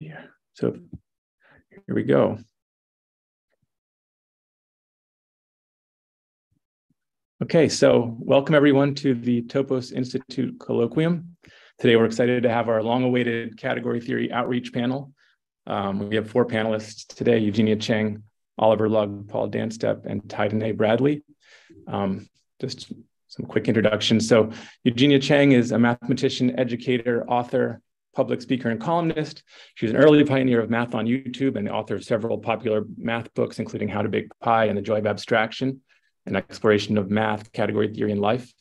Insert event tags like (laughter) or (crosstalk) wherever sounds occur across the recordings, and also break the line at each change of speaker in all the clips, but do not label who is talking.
Yeah, so here we go. Okay, so welcome everyone to the Topos Institute Colloquium. Today we're excited to have our long-awaited category theory outreach panel. Um, we have four panelists today, Eugenia Cheng, Oliver Lugg, Paul Dancstep, and Ty Bradley. Um, just some quick introductions. So Eugenia Cheng is a mathematician, educator, author, public speaker, and columnist. She was an early pioneer of math on YouTube and the author of several popular math books, including How to Bake Pi and The Joy of Abstraction an exploration of math, category theory, and life.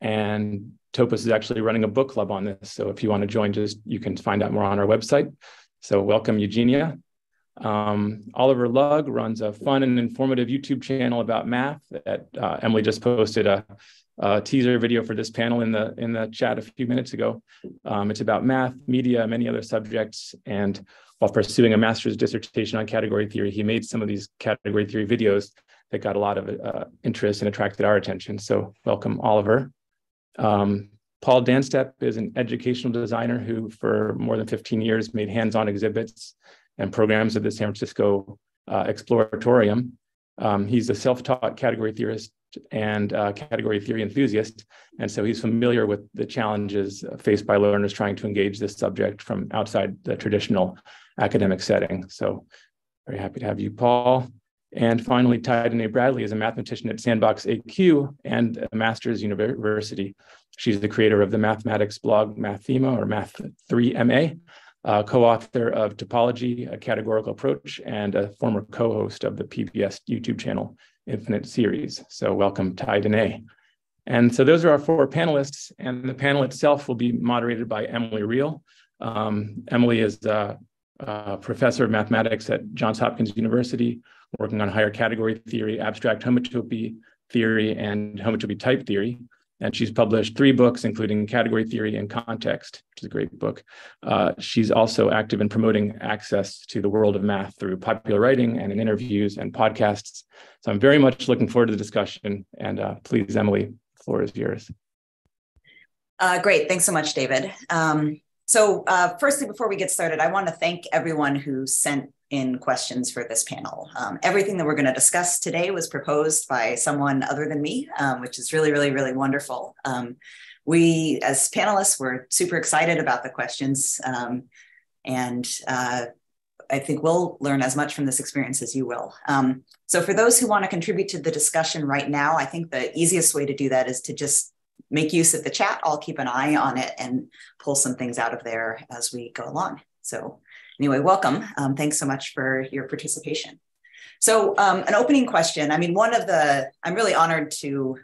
And Topos is actually running a book club on this. So if you want to join, just you can find out more on our website. So welcome, Eugenia. Um, Oliver Lugg runs a fun and informative YouTube channel about math. That uh, Emily just posted a, a, teaser video for this panel in the in the chat a few minutes ago. Um, it's about math, media, many other subjects, and while pursuing a master's dissertation on category theory, he made some of these category theory videos that got a lot of uh, interest and attracted our attention. So welcome, Oliver. Um, Paul Dancstep is an educational designer who, for more than 15 years, made hands-on exhibits and programs at the San Francisco uh, Exploratorium. Um, he's a self-taught category theorist and uh, category theory enthusiast, and so he's familiar with the challenges faced by learners trying to engage this subject from outside the traditional academic setting. So very happy to have you, Paul. And finally, Ty Bradley is a mathematician at Sandbox AQ and a master's university. She's the creator of the mathematics blog Mathema or Math3MA, uh, co-author of Topology, a categorical approach, and a former co-host of the PBS YouTube channel Infinite Series. So welcome, Tai-Danae. And so those are our four panelists, and the panel itself will be moderated by Emily Riehl. Um, Emily is a, a professor of mathematics at Johns Hopkins University, working on higher category theory, abstract homotopy theory, and homotopy type theory. And she's published three books, including Category Theory in Context, which is a great book. Uh, she's also active in promoting access to the world of math through popular writing and in interviews and podcasts. So I'm very much looking forward to the discussion. And uh, please, Emily, the floor is yours.
Uh, great. Thanks so much, David. Um, so, uh, firstly, before we get started, I want to thank everyone who sent in questions for this panel. Um, everything that we're going to discuss today was proposed by someone other than me, um, which is really, really, really wonderful. Um, we, as panelists, were super excited about the questions, um, and uh, I think we'll learn as much from this experience as you will. Um, so, for those who want to contribute to the discussion right now, I think the easiest way to do that is to just make use of the chat. I'll keep an eye on it and pull some things out of there as we go along. So anyway, welcome. Um, thanks so much for your participation. So um, an opening question. I mean, one of the, I'm really honored to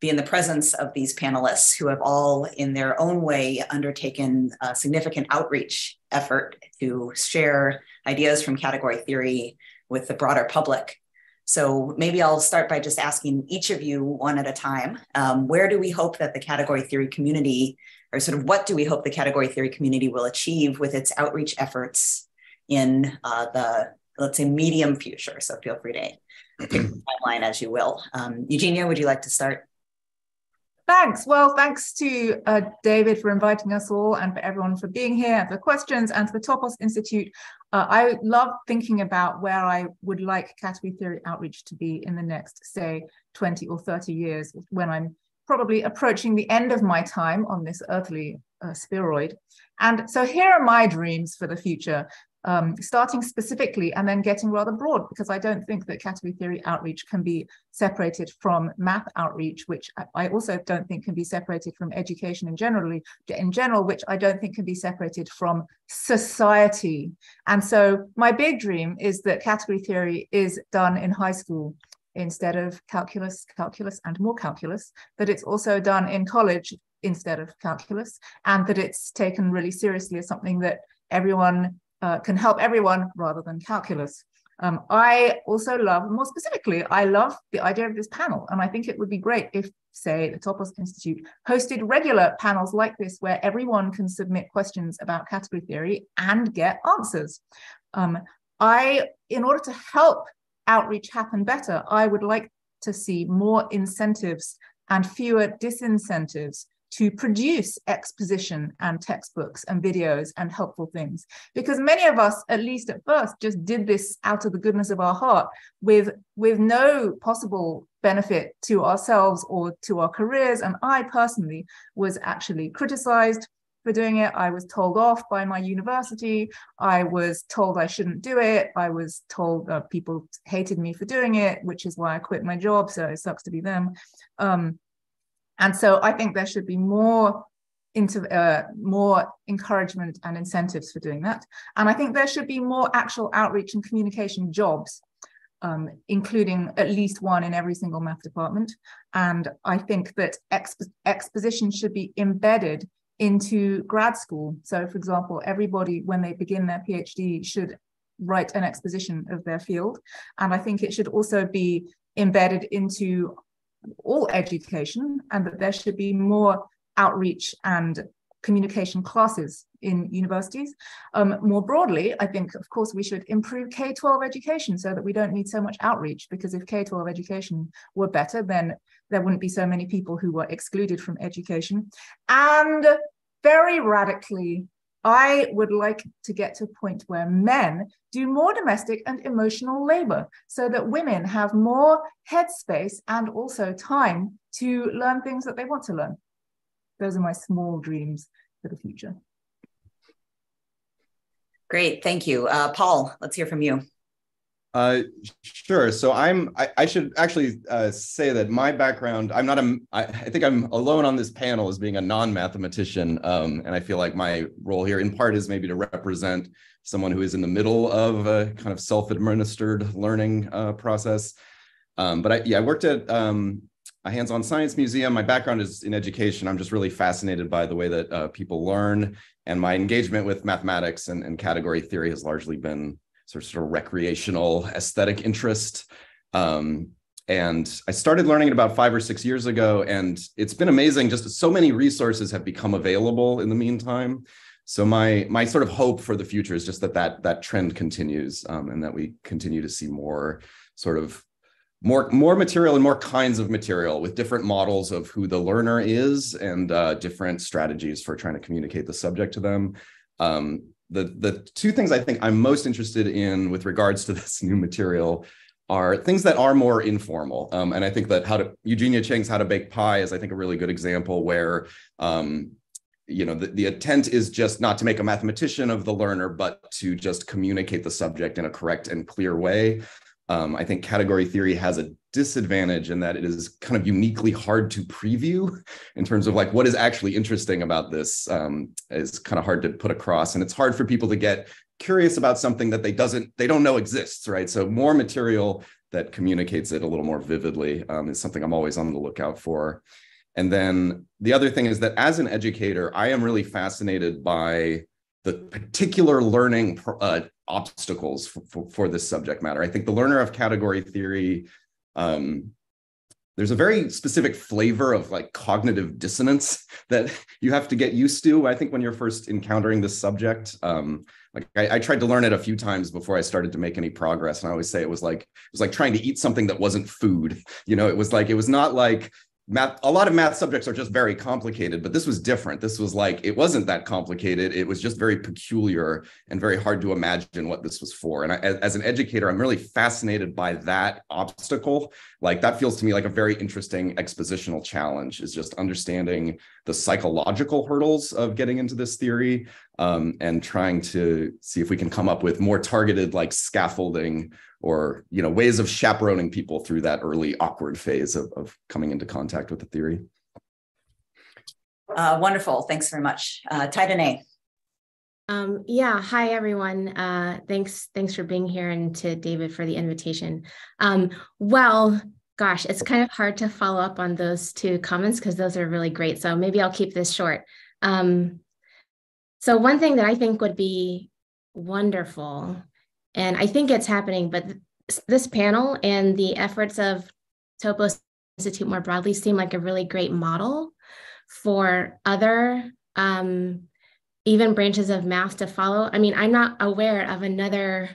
be in the presence of these panelists who have all in their own way undertaken a significant outreach effort to share ideas from category theory with the broader public. So maybe I'll start by just asking each of you one at a time, um, where do we hope that the category theory community or sort of what do we hope the category theory community will achieve with its outreach efforts in uh, the, let's say, medium future? So feel free to timeline as you will. Um, Eugenia, would you like to start?
Thanks. Well, thanks to uh, David for inviting us all and for everyone for being here and for questions and for the Topos Institute. Uh, I love thinking about where I would like category theory outreach to be in the next, say, 20 or 30 years when I'm probably approaching the end of my time on this earthly uh, spheroid. And so here are my dreams for the future, um, starting specifically and then getting rather broad, because I don't think that category theory outreach can be separated from math outreach, which I also don't think can be separated from education in generally in general, which I don't think can be separated from society. And so my big dream is that category theory is done in high school instead of calculus, calculus, and more calculus, that it's also done in college instead of calculus, and that it's taken really seriously as something that everyone uh, can help everyone rather than calculus. Um, I also love, more specifically, I love the idea of this panel. And I think it would be great if, say, the Topos Institute hosted regular panels like this where everyone can submit questions about category theory and get answers. Um, I, in order to help outreach happen better, I would like to see more incentives and fewer disincentives to produce exposition and textbooks and videos and helpful things. Because many of us, at least at first, just did this out of the goodness of our heart with, with no possible benefit to ourselves or to our careers. And I personally was actually criticized for doing it. I was told off by my university. I was told I shouldn't do it. I was told uh, people hated me for doing it, which is why I quit my job. So it sucks to be them. Um, and so I think there should be more into uh, more encouragement and incentives for doing that. And I think there should be more actual outreach and communication jobs, um, including at least one in every single math department. And I think that exp exposition should be embedded into grad school. So, for example, everybody, when they begin their PhD, should write an exposition of their field. And I think it should also be embedded into all education and that there should be more outreach and communication classes in universities. Um, more broadly, I think, of course, we should improve K-12 education so that we don't need so much outreach, because if K-12 education were better, then there wouldn't be so many people who were excluded from education. And very radically, I would like to get to a point where men do more domestic and emotional labor so that women have more headspace and also time to learn things that they want to learn. Those are my small dreams for the future.
Great, thank you. Uh, Paul, let's hear from you.
Uh, sure. So I'm. I, I should actually uh, say that my background. I'm not a. I, I think I'm alone on this panel as being a non-mathematician, um, and I feel like my role here, in part, is maybe to represent someone who is in the middle of a kind of self-administered learning uh, process. Um, but I, yeah, I worked at um, a hands-on science museum. My background is in education. I'm just really fascinated by the way that uh, people learn, and my engagement with mathematics and, and category theory has largely been sort of, sort of recreational aesthetic interest. Um, and I started learning it about five or six years ago, and it's been amazing. Just so many resources have become available in the meantime. So my my sort of hope for the future is just that that that trend continues, um, and that we continue to see more sort of more more material and more kinds of material with different models of who the learner is and uh, different strategies for trying to communicate the subject to them. Um, the the two things I think I'm most interested in with regards to (laughs) this new material are things that are more informal. Um, and I think that how to Eugenia Cheng's How to Bake Pi is I think a really good example where um, you know the, the intent is just not to make a mathematician of the learner, but to just communicate the subject in a correct and clear way. Um, I think category theory has a disadvantage in that it is kind of uniquely hard to preview (laughs) in terms of like what is actually interesting about this um, is kind of hard to put across, and it's hard for people to get curious about something that they doesn't they don't know exists, right? So more material that communicates it a little more vividly um, is something I'm always on the lookout for. And then the other thing is that as an educator, I am really fascinated by the particular learning uh, obstacles for, for, for, this subject matter. I think the learner of category theory, um, there's a very specific flavor of like cognitive dissonance (laughs) that you have to get used to. I think when you're first encountering this subject, um, like I, I, tried to learn it a few times before I started to make any progress, and I always say it was like it was like trying to eat something that wasn't food. (laughs) You know, it was like it was not like math a lot of math subjects are just very complicated but this was different. This was like it wasn't that complicated. It was just very peculiar and very hard to imagine what this was for. And I, as an educator i'm really fascinated by that obstacle. Like that feels to me like a very interesting expositional challenge is just understanding the psychological hurdles of getting into this theory um, and trying to see if we can come up with more targeted like scaffolding or you know ways of chaperoning people through that early awkward phase of, of coming into contact with the theory
uh, wonderful thanks very much uh, Tai-Danae.
Um, yeah, hi everyone. Uh, thanks, thanks for being here, and to David for the invitation. Um, well, gosh, it's kind of hard to follow up on those two comments because those are really great. So maybe I'll keep this short. Um, so one thing that I think would be wonderful and I think it's happening, but this panel and the efforts of Topos Institute more broadly seem like a really great model for other um, even branches of math to follow. I mean, I'm not aware of another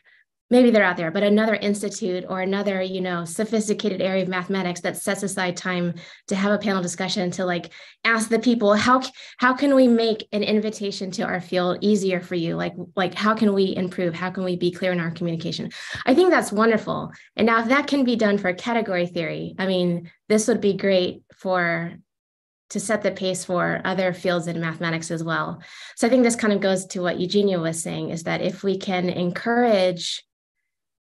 maybe they're out there, but another institute or another, you know, sophisticated area of mathematics that sets aside time to have a panel discussion to like ask the people how how can we make an invitation to our field easier for you? Like like how can we improve? How can we be clear in our communication? I think that's wonderful. And now if that can be done for category theory, I mean, this would be great for to set the pace for other fields in mathematics as well. So I think this kind of goes to what Eugenia was saying is that if we can encourage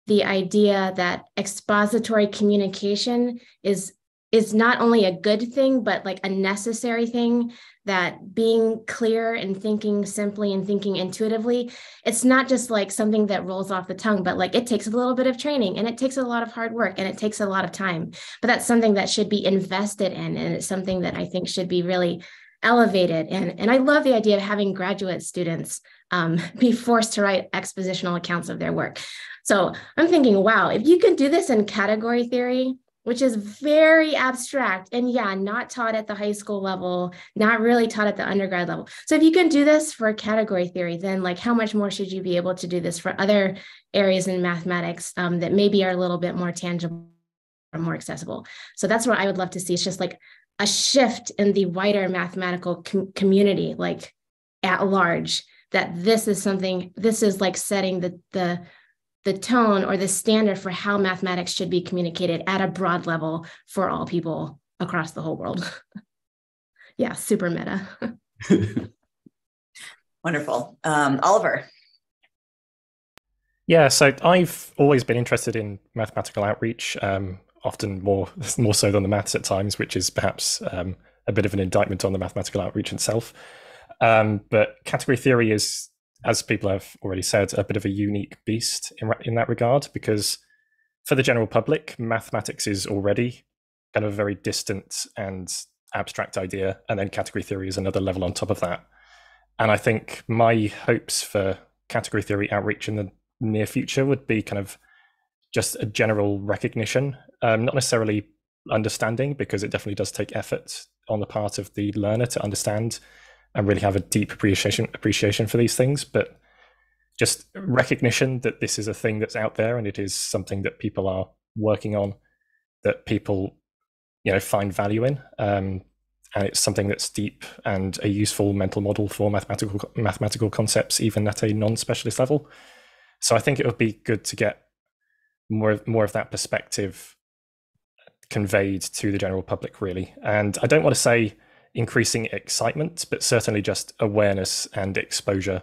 the idea that expository communication is is not only a good thing but like a necessary thing that being clear and thinking simply and thinking intuitively it's not just like something that rolls off the tongue but like it takes a little bit of training and it takes a lot of hard work and it takes a lot of time. But that's something that should be invested in and it's something that i think should be really elevated. And and i love the idea of having graduate students um, (laughs) be forced to write expositional accounts of their work so I'm thinking, wow, if you can do this in category theory, which is very abstract and yeah, not taught at the high school level, not really taught at the undergrad level. So if you can do this for category theory, then like how much more should you be able to do this for other areas in mathematics um, that maybe are a little bit more tangible or more accessible? So that's what I would love to see. It's just like a shift in the wider mathematical com- community, like at large, that this is something, this is like setting the, the, the tone or the standard for how mathematics should be communicated at a broad level for all people across the whole world. (laughs) yeah, super meta. (laughs)
Wonderful. Um, Oliver.
Yeah, so I've always been interested in mathematical outreach, um, often more (laughs) more so than the maths at times, which is perhaps um, a bit of an indictment on the mathematical outreach itself. Um, but category theory is as people have already said, a bit of a unique beast in, in that regard because for the general public, mathematics is already kind of a very distant and abstract idea, and then category theory is another level on top of that. And I think my hopes for category theory outreach in the near future would be kind of just a general recognition, um, not necessarily understanding, because it definitely does take effort on the part of the learner to understand and really have a deep appreciation appreciation for these things, but just recognition that this is a thing that's out there and it is something that people are working on, that people you know find value in, um, and it's something that's deep and a useful mental model for mathematical mathematical concepts, even at a non-specialist level. So I think it would be good to get more more of that perspective conveyed to the general public, really. And I don't want to say increasing excitement, but certainly just awareness and exposure,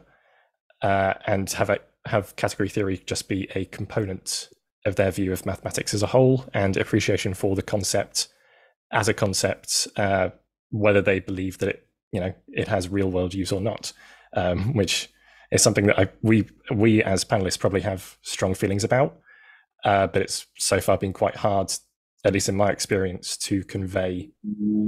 uh, and have a, have category theory just be a component of their view of mathematics as a whole, and appreciation for the concept as a concept, uh, whether they believe that it you know it has real world use or not, um, (laughs) which is something that I, we we as panelists probably have strong feelings about, uh, but it's so far been quite hard at least in my experience, to convey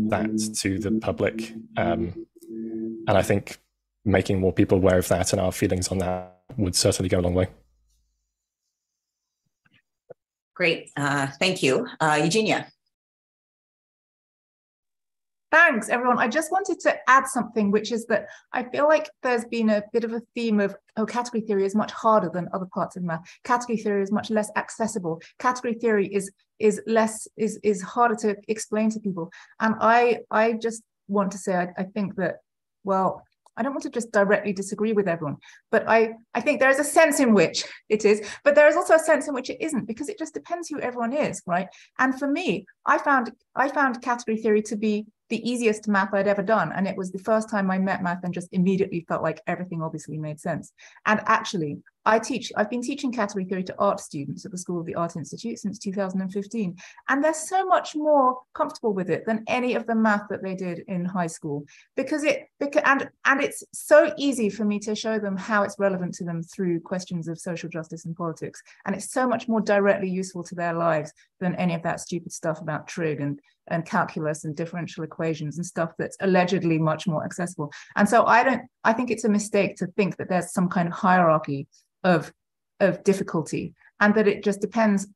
that to the public. Um, and I think making more people aware of that and our feelings on that would certainly go a long way.
Great. Uh, thank you. Uh, Eugenia.
Thanks, everyone. I just wanted to add something, which is that I feel like there's been a bit of a theme of, oh, category theory is much harder than other parts of math. Category theory is much less accessible. Category theory is is less is is harder to explain to people. And I I just want to say I, I think that well I don't want to just directly disagree with everyone, but I, I think there is a sense in which it is, but there is also a sense in which it isn't, because it just depends who everyone is, right? And for me, I found I found category theory to be the easiest math I'd ever done. And it was the first time I met math and just immediately felt like everything obviously made sense. And actually, I teach, I've been teaching category theory to art students at the School of the Art Institute since 2015. And they're so much more comfortable with it than any of the math that they did in high school because it, because, and, and it's so easy for me to show them how it's relevant to them through questions of social justice and politics. And it's so much more directly useful to their lives than any of that stupid stuff about trig and and calculus and differential equations and stuff that's allegedly much more accessible. And so I don't, I think it's a mistake to think that there's some kind of hierarchy of, of difficulty and that it just depends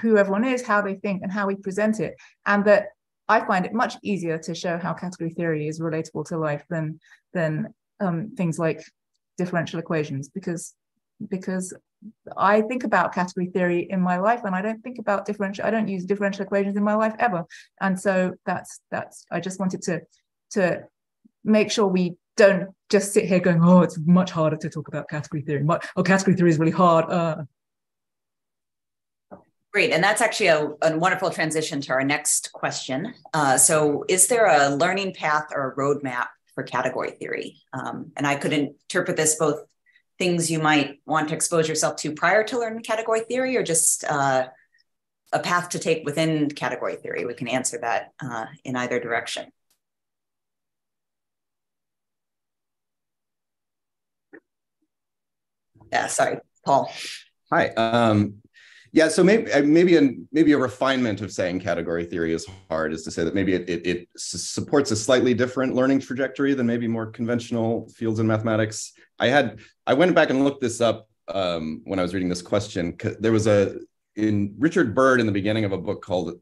who everyone is, how they think, and how we present it. And that I find it much easier to show how category theory is relatable to life than than um, things like differential equations because because I think about category theory in my life, and I don't think about differential. I don't use differential equations in my life ever, and so that's that's. I just wanted to to make sure we don't just sit here going, "Oh, it's much harder to talk about category theory." Much, oh, category theory is really hard. Uh.
Great, and that's actually a, a, wonderful transition to our next question. Uh, so, is there a learning path or a roadmap for category theory? Um, and I could interpret this both things you might want to expose yourself to prior to learning category theory or just uh, a path to take within category theory? We can answer that uh, in either direction. Yeah, sorry, Paul.
Hi. Um, yeah, so maybe uh, maybe a maybe a refinement of saying category theory is hard is to say that maybe it, it, it supports a slightly different learning trajectory than maybe more conventional fields in mathematics. I had I went back and looked this up um, when I was reading this question. There was a in Richard Bird in the beginning of a book called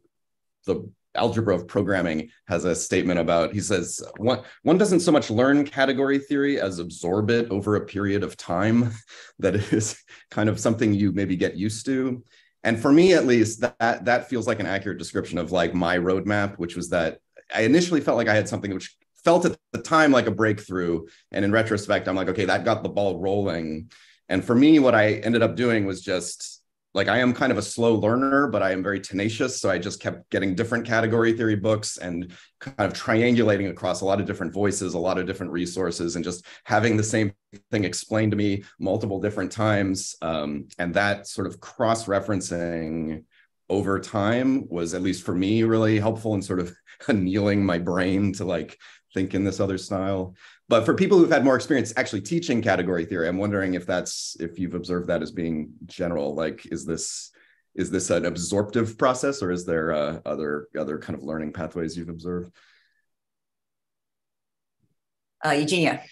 the algebra of programming has a statement about he says one one doesn't so much learn category theory as absorb it over a period of time (laughs) that is kind of something you maybe get used to and for me at least that that feels like an accurate description of like my roadmap which was that i initially felt like i had something which felt at the time like a breakthrough. And in retrospect, I'm like, okay, that got the ball rolling. And for me, what I ended up doing was just like I am kind of a slow learner, but I am very tenacious. So I just kept getting different category theory books and kind of triangulating across a lot of different voices, a lot of different resources, and just having the same thing explained to me multiple different times. Um, and that sort of cross referencing over time was, at least for me, really helpful in sort of (laughs) annealing my brain to like think in this other style. But for people who've had more experience actually teaching category theory, I'm wondering if that's if you've observed that as being general. Like, is this is this an absorptive process, or is there uh, other other kind of learning pathways you've observed?
Uh, Eugenia.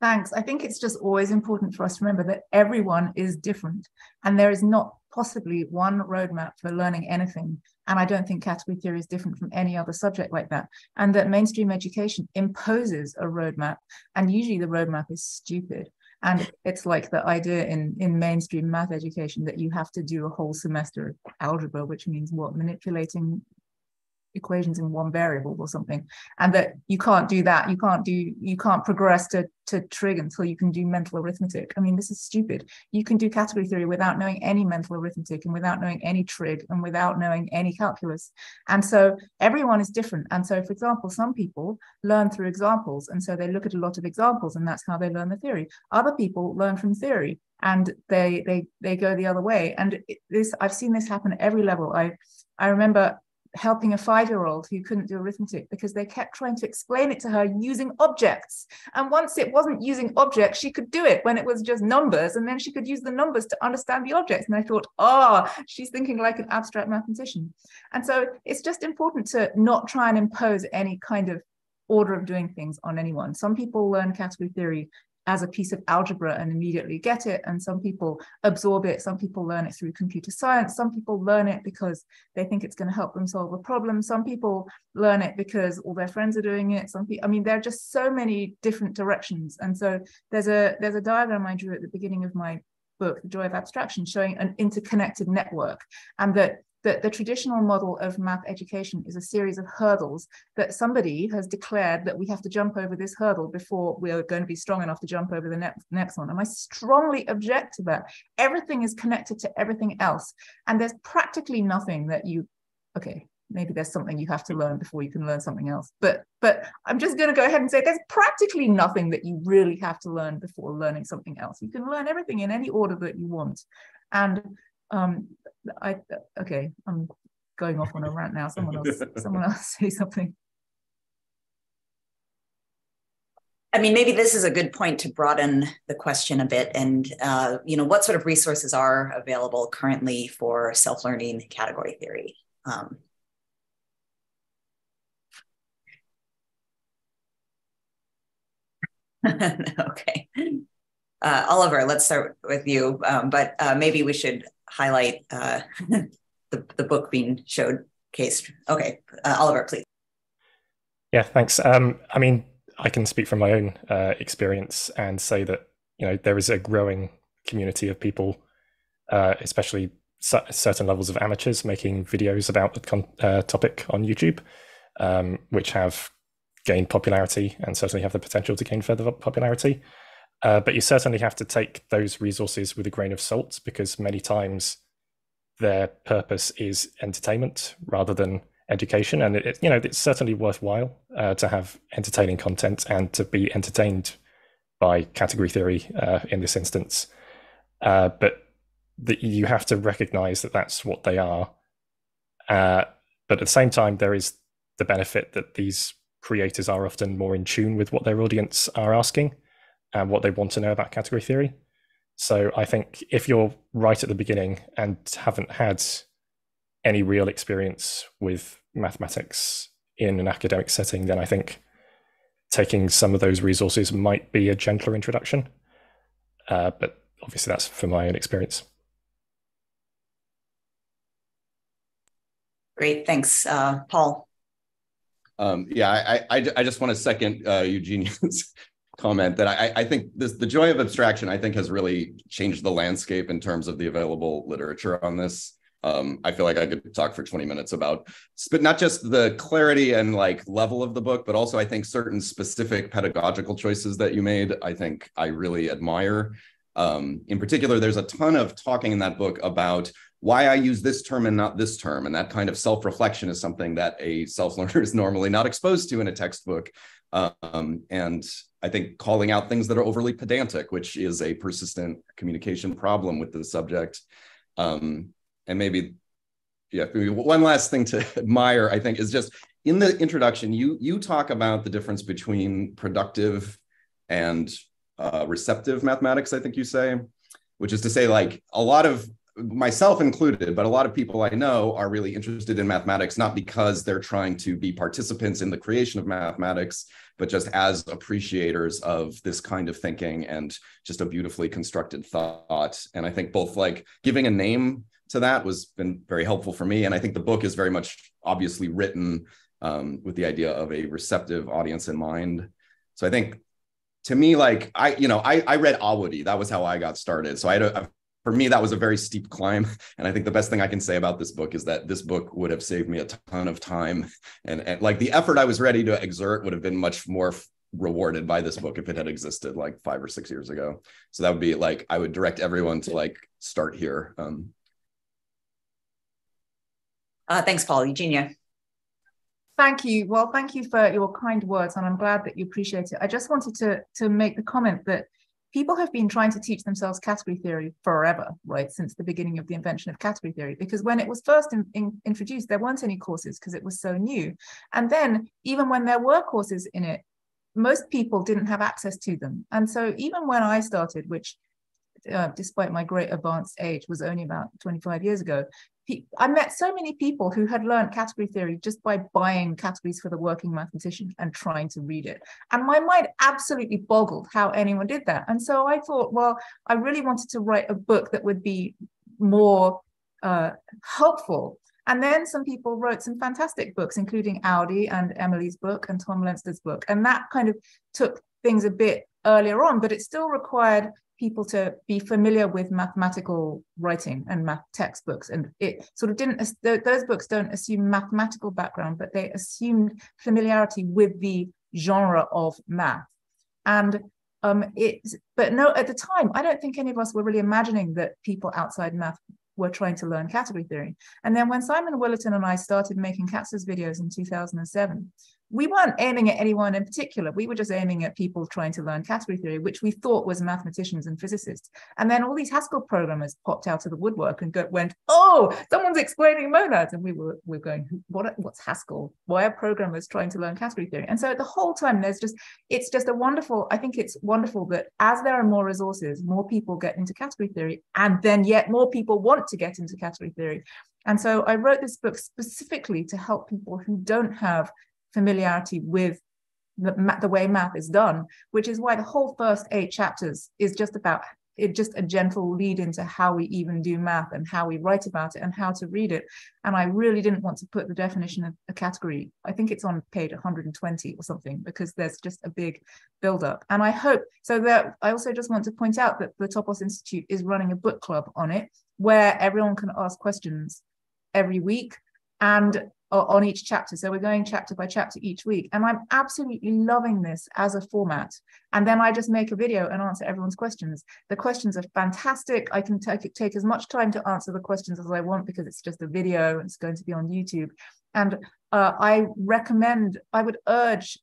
Thanks. I think it's just always important for us to remember that everyone is different and there is not possibly one roadmap for learning anything. And I don't think category theory is different from any other subject like that. And that mainstream education imposes a roadmap. And usually the roadmap is stupid. And it's like the idea in, in mainstream math education that you have to do a whole semester of algebra, which means what? Manipulating equations in one variable or something and that you can't do that. You can't do you can't progress to to trig until you can do mental arithmetic. I mean this is stupid. You can do category theory without knowing any mental arithmetic and without knowing any trig and without knowing any calculus. And so everyone is different. And so for example some people learn through examples and so they look at a lot of examples and that's how they learn the theory. Other people learn from theory and they they they go the other way. And this i've seen this happen at every level. I i remember helping a five year old who couldn't do arithmetic because they kept trying to explain it to her using objects. And once it wasn't using objects, she could do it when it was just numbers. And then she could use the numbers to understand the objects. And I thought, ah, oh, she's thinking like an abstract mathematician. And so it's just important to not try and impose any kind of order of doing things on anyone. Some people learn category theory as a piece of algebra and immediately get it. And some people absorb it. Some people learn it through computer science. Some people learn it because they think it's going to help them solve a problem. Some people learn it because all their friends are doing it. Some people, I mean, there are just so many different directions. And so there's a there's a diagram I drew at the beginning of my book, The Joy of Abstraction, showing an interconnected network, and that that the traditional model of math education is a series of hurdles that somebody has declared that we have to jump over this hurdle before we're going to be strong enough to jump over the next, next one. And I strongly object to that. Everything is connected to everything else. And there's practically nothing that you, okay, maybe there's something you have to learn before you can learn something else. But but I'm just going to go ahead and say there's practically nothing that you really have to learn before learning something else. You can learn everything in any order that you want. And um, I okay, I'm going off on a rant now. Someone else, (laughs) someone else (laughs) say something.
I mean, maybe this is a good point to broaden the question a bit, and uh, you know, what sort of resources are available currently for self-learning category theory? Um, (laughs) okay, uh, Oliver, let's start with you, um, but uh, maybe we should highlight uh, (laughs) the, the book being showcased. Okay, uh, Oliver, please.
Yeah, thanks. Um, I mean, I can speak from my own uh, experience and say that you know there is a growing community of people, uh, especially certain levels of amateurs making videos about the uh, topic on YouTube, um, which have gained popularity and certainly have the potential to gain further popularity. Uh, but you certainly have to take those resources with a grain of salt because many times their purpose is entertainment rather than education, and it, you know it's certainly worthwhile uh, to have entertaining content and to be entertained by category theory uh, in this instance. Uh, but that you have to recognize that that's what they are. Uh, but at the same time, there is the benefit that these creators are often more in tune with what their audience are asking and what they want to know about category theory. So I think if you're right at the beginning and haven't had any real experience with mathematics in an academic setting, then I think taking some of those resources might be a gentler introduction. Uh, but obviously, that's from my own experience.
Great, thanks, uh, Paul.
Um, yeah, I, I, I just want to second uh, Eugenia's comment that I, I think this, the joy of abstraction, I think, has really changed the landscape in terms of the available literature on this. Um, I feel like I could talk for 20 minutes about, but not just the clarity and like level of the book, but also I think certain specific pedagogical choices that you made. I think I really admire. Um, in particular, there's a ton of talking in that book about why I use this term and not this term. And that kind of self reflection is something that a self learner (laughs) is normally not exposed to in a textbook. Um, and I think calling out things that are overly pedantic, which is a persistent communication problem with the subject. Um, and maybe, yeah, maybe one last thing to (laughs) admire, I think, is just in the introduction, you you talk about the difference between productive and uh, receptive mathematics. I think you say, which is to say, like a lot of myself included, but a lot of people I know are really interested in mathematics, not because they're trying to be participants in the creation of mathematics, but just as appreciators of this kind of thinking and just a beautifully constructed thought. And I think both like giving a name to that was been very helpful for me. And I think the book is very much obviously written um, with the idea of a receptive audience in mind. So I think to me, like I, you know, I, I read Awodey. That was how I got started. So I had a, for me, that was a very steep climb. (laughs) And I think the best thing I can say about this book is that this book would have saved me a ton of time. And, and like the effort I was ready to exert would have been much more rewarded by this book if it had existed like five or six years ago. So that would be like, I would direct everyone to like start here. Um,
uh, thanks, Paul. Eugenia.
Thank you. Well, thank you for your kind words, and I'm glad that you appreciate it. I just wanted to, to make the comment that people have been trying to teach themselves category theory forever, right, since the beginning of the invention of category theory. Because when it was first in, in, introduced, there weren't any courses because it was so new. And then, even when there were courses in it, most people didn't have access to them. And so, even when I started, which uh, despite my great advanced age, was only about 25 years ago, I met so many people who had learned category theory just by buying categories for the working mathematician and trying to read it. And my mind absolutely boggled how anyone did that. And so I thought, well, I really wanted to write a book that would be more uh, helpful. And then some people wrote some fantastic books, including Awodey and Emily's book and Tom Leinster's book. And that kind of took things a bit earlier on, but it still required people to be familiar with mathematical writing and math textbooks. And it sort of didn't those books don't assume mathematical background but they assumed familiarity with the genre of math. And um it but no at the time i don't think any of us were really imagining that people outside math were trying to learn category theory. And then when simon willerton and i started making Catsters videos in 2007 we weren't aiming at anyone in particular. We were just aiming at people trying to learn category theory, which we thought was mathematicians and physicists. And then all these Haskell programmers popped out of the woodwork and go, went, "Oh, someone's explaining monads," and we were we are going, "What? What's Haskell? Why are programmers trying to learn category theory?" And so the whole time, there's just it's just a wonderful. I think it's wonderful that as there are more resources, more people get into category theory, and then yet more people want to get into category theory. And so I wrote this book specifically to help people who don't have familiarity with the, the way math is done, which is why the whole first eight chapters is just about it just a gentle lead into how we even do math and how we write about it and how to read it. And I really didn't want to put the definition of a category. I think it's on page 120 or something because there's just a big build-up. And I hope so that I also just want to point out that the Topos Institute is running a book club on it where everyone can ask questions every week. And on each chapter. So we're going chapter by chapter each week. And I'm absolutely loving this as a format. And then I just make a video and answer everyone's questions. The questions are fantastic. I can take, take as much time to answer the questions as I want because it's just a video and it's going to be on YouTube. And uh, I recommend, I would urge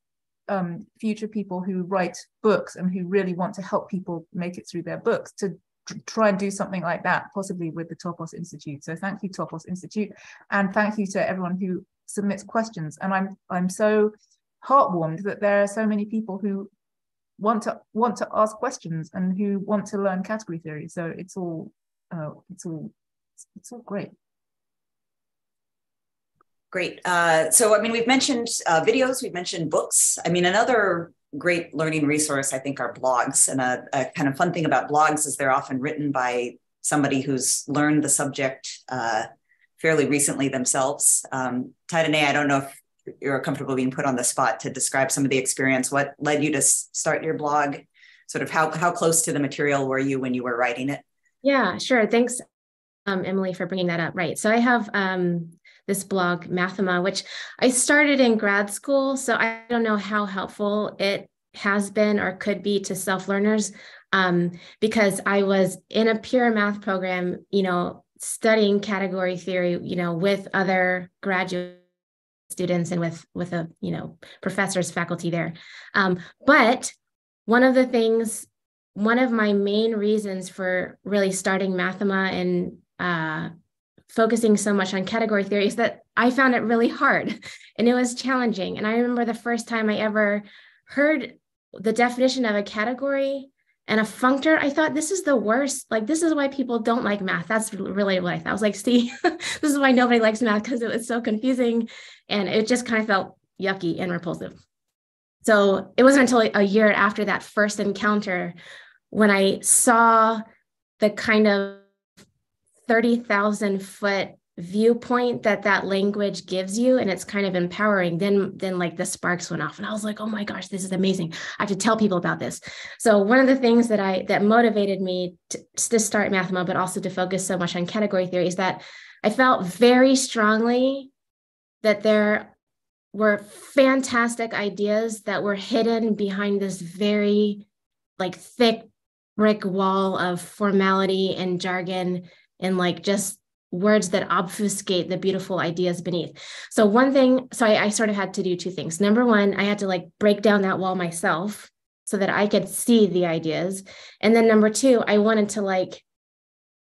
um, future people who write books and who really want to help people make it through their books to try and do something like that, possibly with the Topos Institute. So thank you, Topos Institute, and thank you to everyone who submits questions. And I'm I'm so heartwarmed that there are so many people who want to want to ask questions and who want to learn category theory. So it's all uh, it's all it's all great.
Great. Uh, so I mean, we've mentioned uh, videos, we've mentioned books. I mean, another great learning resource, I think, are blogs. And a, a, kind of fun thing about blogs is they're often written by somebody who's learned the subject uh, fairly recently themselves. Um, I don't know if you're comfortable being put on the spot to describe some of the experience. What led you to start your blog? Sort of how, how close to the material were you when you were writing it?
Yeah, sure. Thanks, um, Emily, for bringing that up. Right. So I have um, this blog, Mathema, which I started in grad school. So I don't know how helpful it has been or could be to self learners um, because I was in a pure math program, you know, studying category theory, you know, with other graduate students and with with a you know professors faculty there um, but one of the things one of my main reasons for really starting mathema and uh, focusing so much on category theory is that I found it really hard (laughs) and it was challenging. And I remember the first time I ever heard the definition of a category and a functor, I thought this is the worst. Like, this is why people don't like math. That's really what I thought. I was like, see, (laughs) this is why nobody likes math because it was so confusing and it just kind of felt yucky and repulsive. So it wasn't until a year after that first encounter when I saw the kind of 30,000 foot viewpoint that that language gives you and it's kind of empowering then then like the sparks went off and i was like oh my gosh this is amazing. I have to tell people about this. So one of the things that i that motivated me to, to start mathema but also to focus so much on category theory is that i felt very strongly that there were fantastic ideas that were hidden behind this very like thick brick wall of formality and jargon and like just words that obfuscate the beautiful ideas beneath. So one thing, so I, I, sort of had to do two things. Number one, I had to like break down that wall myself so that I could see the ideas. And then number two, I wanted to like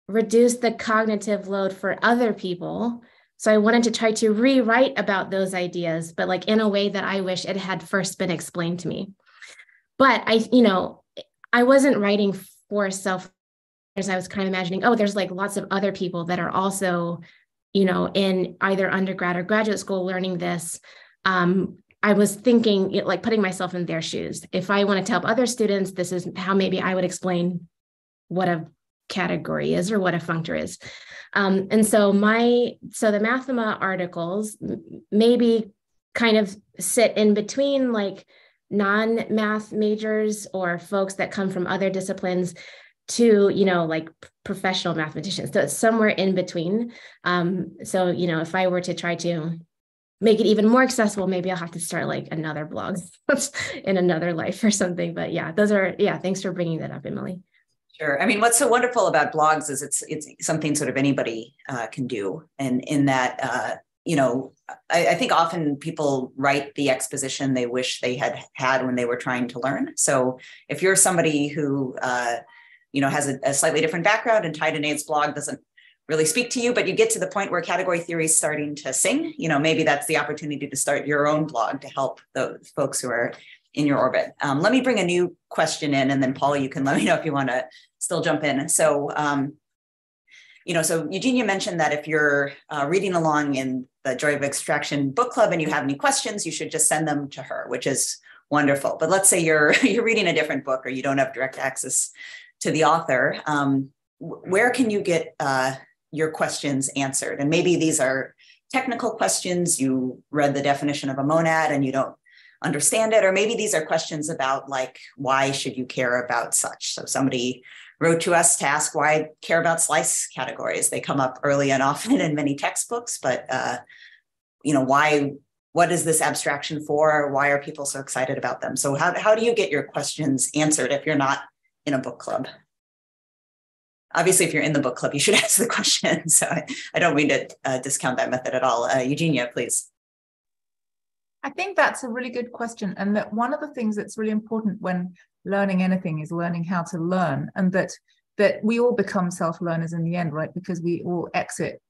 reduce the cognitive load for other people. So I wanted to try to rewrite about those ideas, but like in a way that I wish it had first been explained to me. But I, you know, I wasn't writing for self I was kind of imagining, oh, there's like lots of other people that are also, you know, in either undergrad or graduate school learning this. Um, I was thinking, like putting myself in their shoes. If I wanted to help other students, this is how maybe I would explain what a category is or what a functor is. Um, and so my, so the Mathema articles maybe kind of sit in between like non-math majors or folks that come from other disciplines to you know like professional mathematicians. So it's somewhere in between. Um, so you know if i were to try to make it even more accessible maybe i'll have to start like another blog (laughs) in another life or something. But yeah those are yeah thanks for bringing that up emily.
Sure. I mean, what's so wonderful about blogs is it's it's something sort of anybody uh, can do, and in that, uh, you know, I, I, think often people write the exposition they wish they had had when they were trying to learn. So if you're somebody who uh, you know, has a, a slightly different background and Tai-Danae's blog doesn't really speak to you, but you get to the point where category theory is starting to sing, you know, maybe that's the opportunity to start your own blog to help those folks who are in your orbit. Um, let me bring a new question in and then Paula, you can let me know if you want to still jump in. So, um, you know, so Eugenia mentioned that if you're uh, reading along in the Joy of Abstraction book club and you have any questions, you should just send them to her, which is wonderful. But let's say you're (laughs) you're reading a different book or you don't have direct access to the author, um, where can you get uh, your questions answered? And maybe these are technical questions. You read the definition of a monad and you don't understand it, or maybe these are questions about like why should you care about such? So somebody wrote to us to ask why I care about slice categories. They come up early and often in many textbooks, but uh, you know why what is this abstraction for? Why are people so excited about them? So how, how do you get your questions answered if you're not in a book club? Obviously, if you're in the book club, you should (laughs) ask the question. (laughs) So I, I don't mean to uh, discount that method at all. Uh, Eugenia, please.
I think that's a really good question. And that one of the things that's really important when learning anything is learning how to learn and that that we all become self-learners in the end, right? Because we all exit,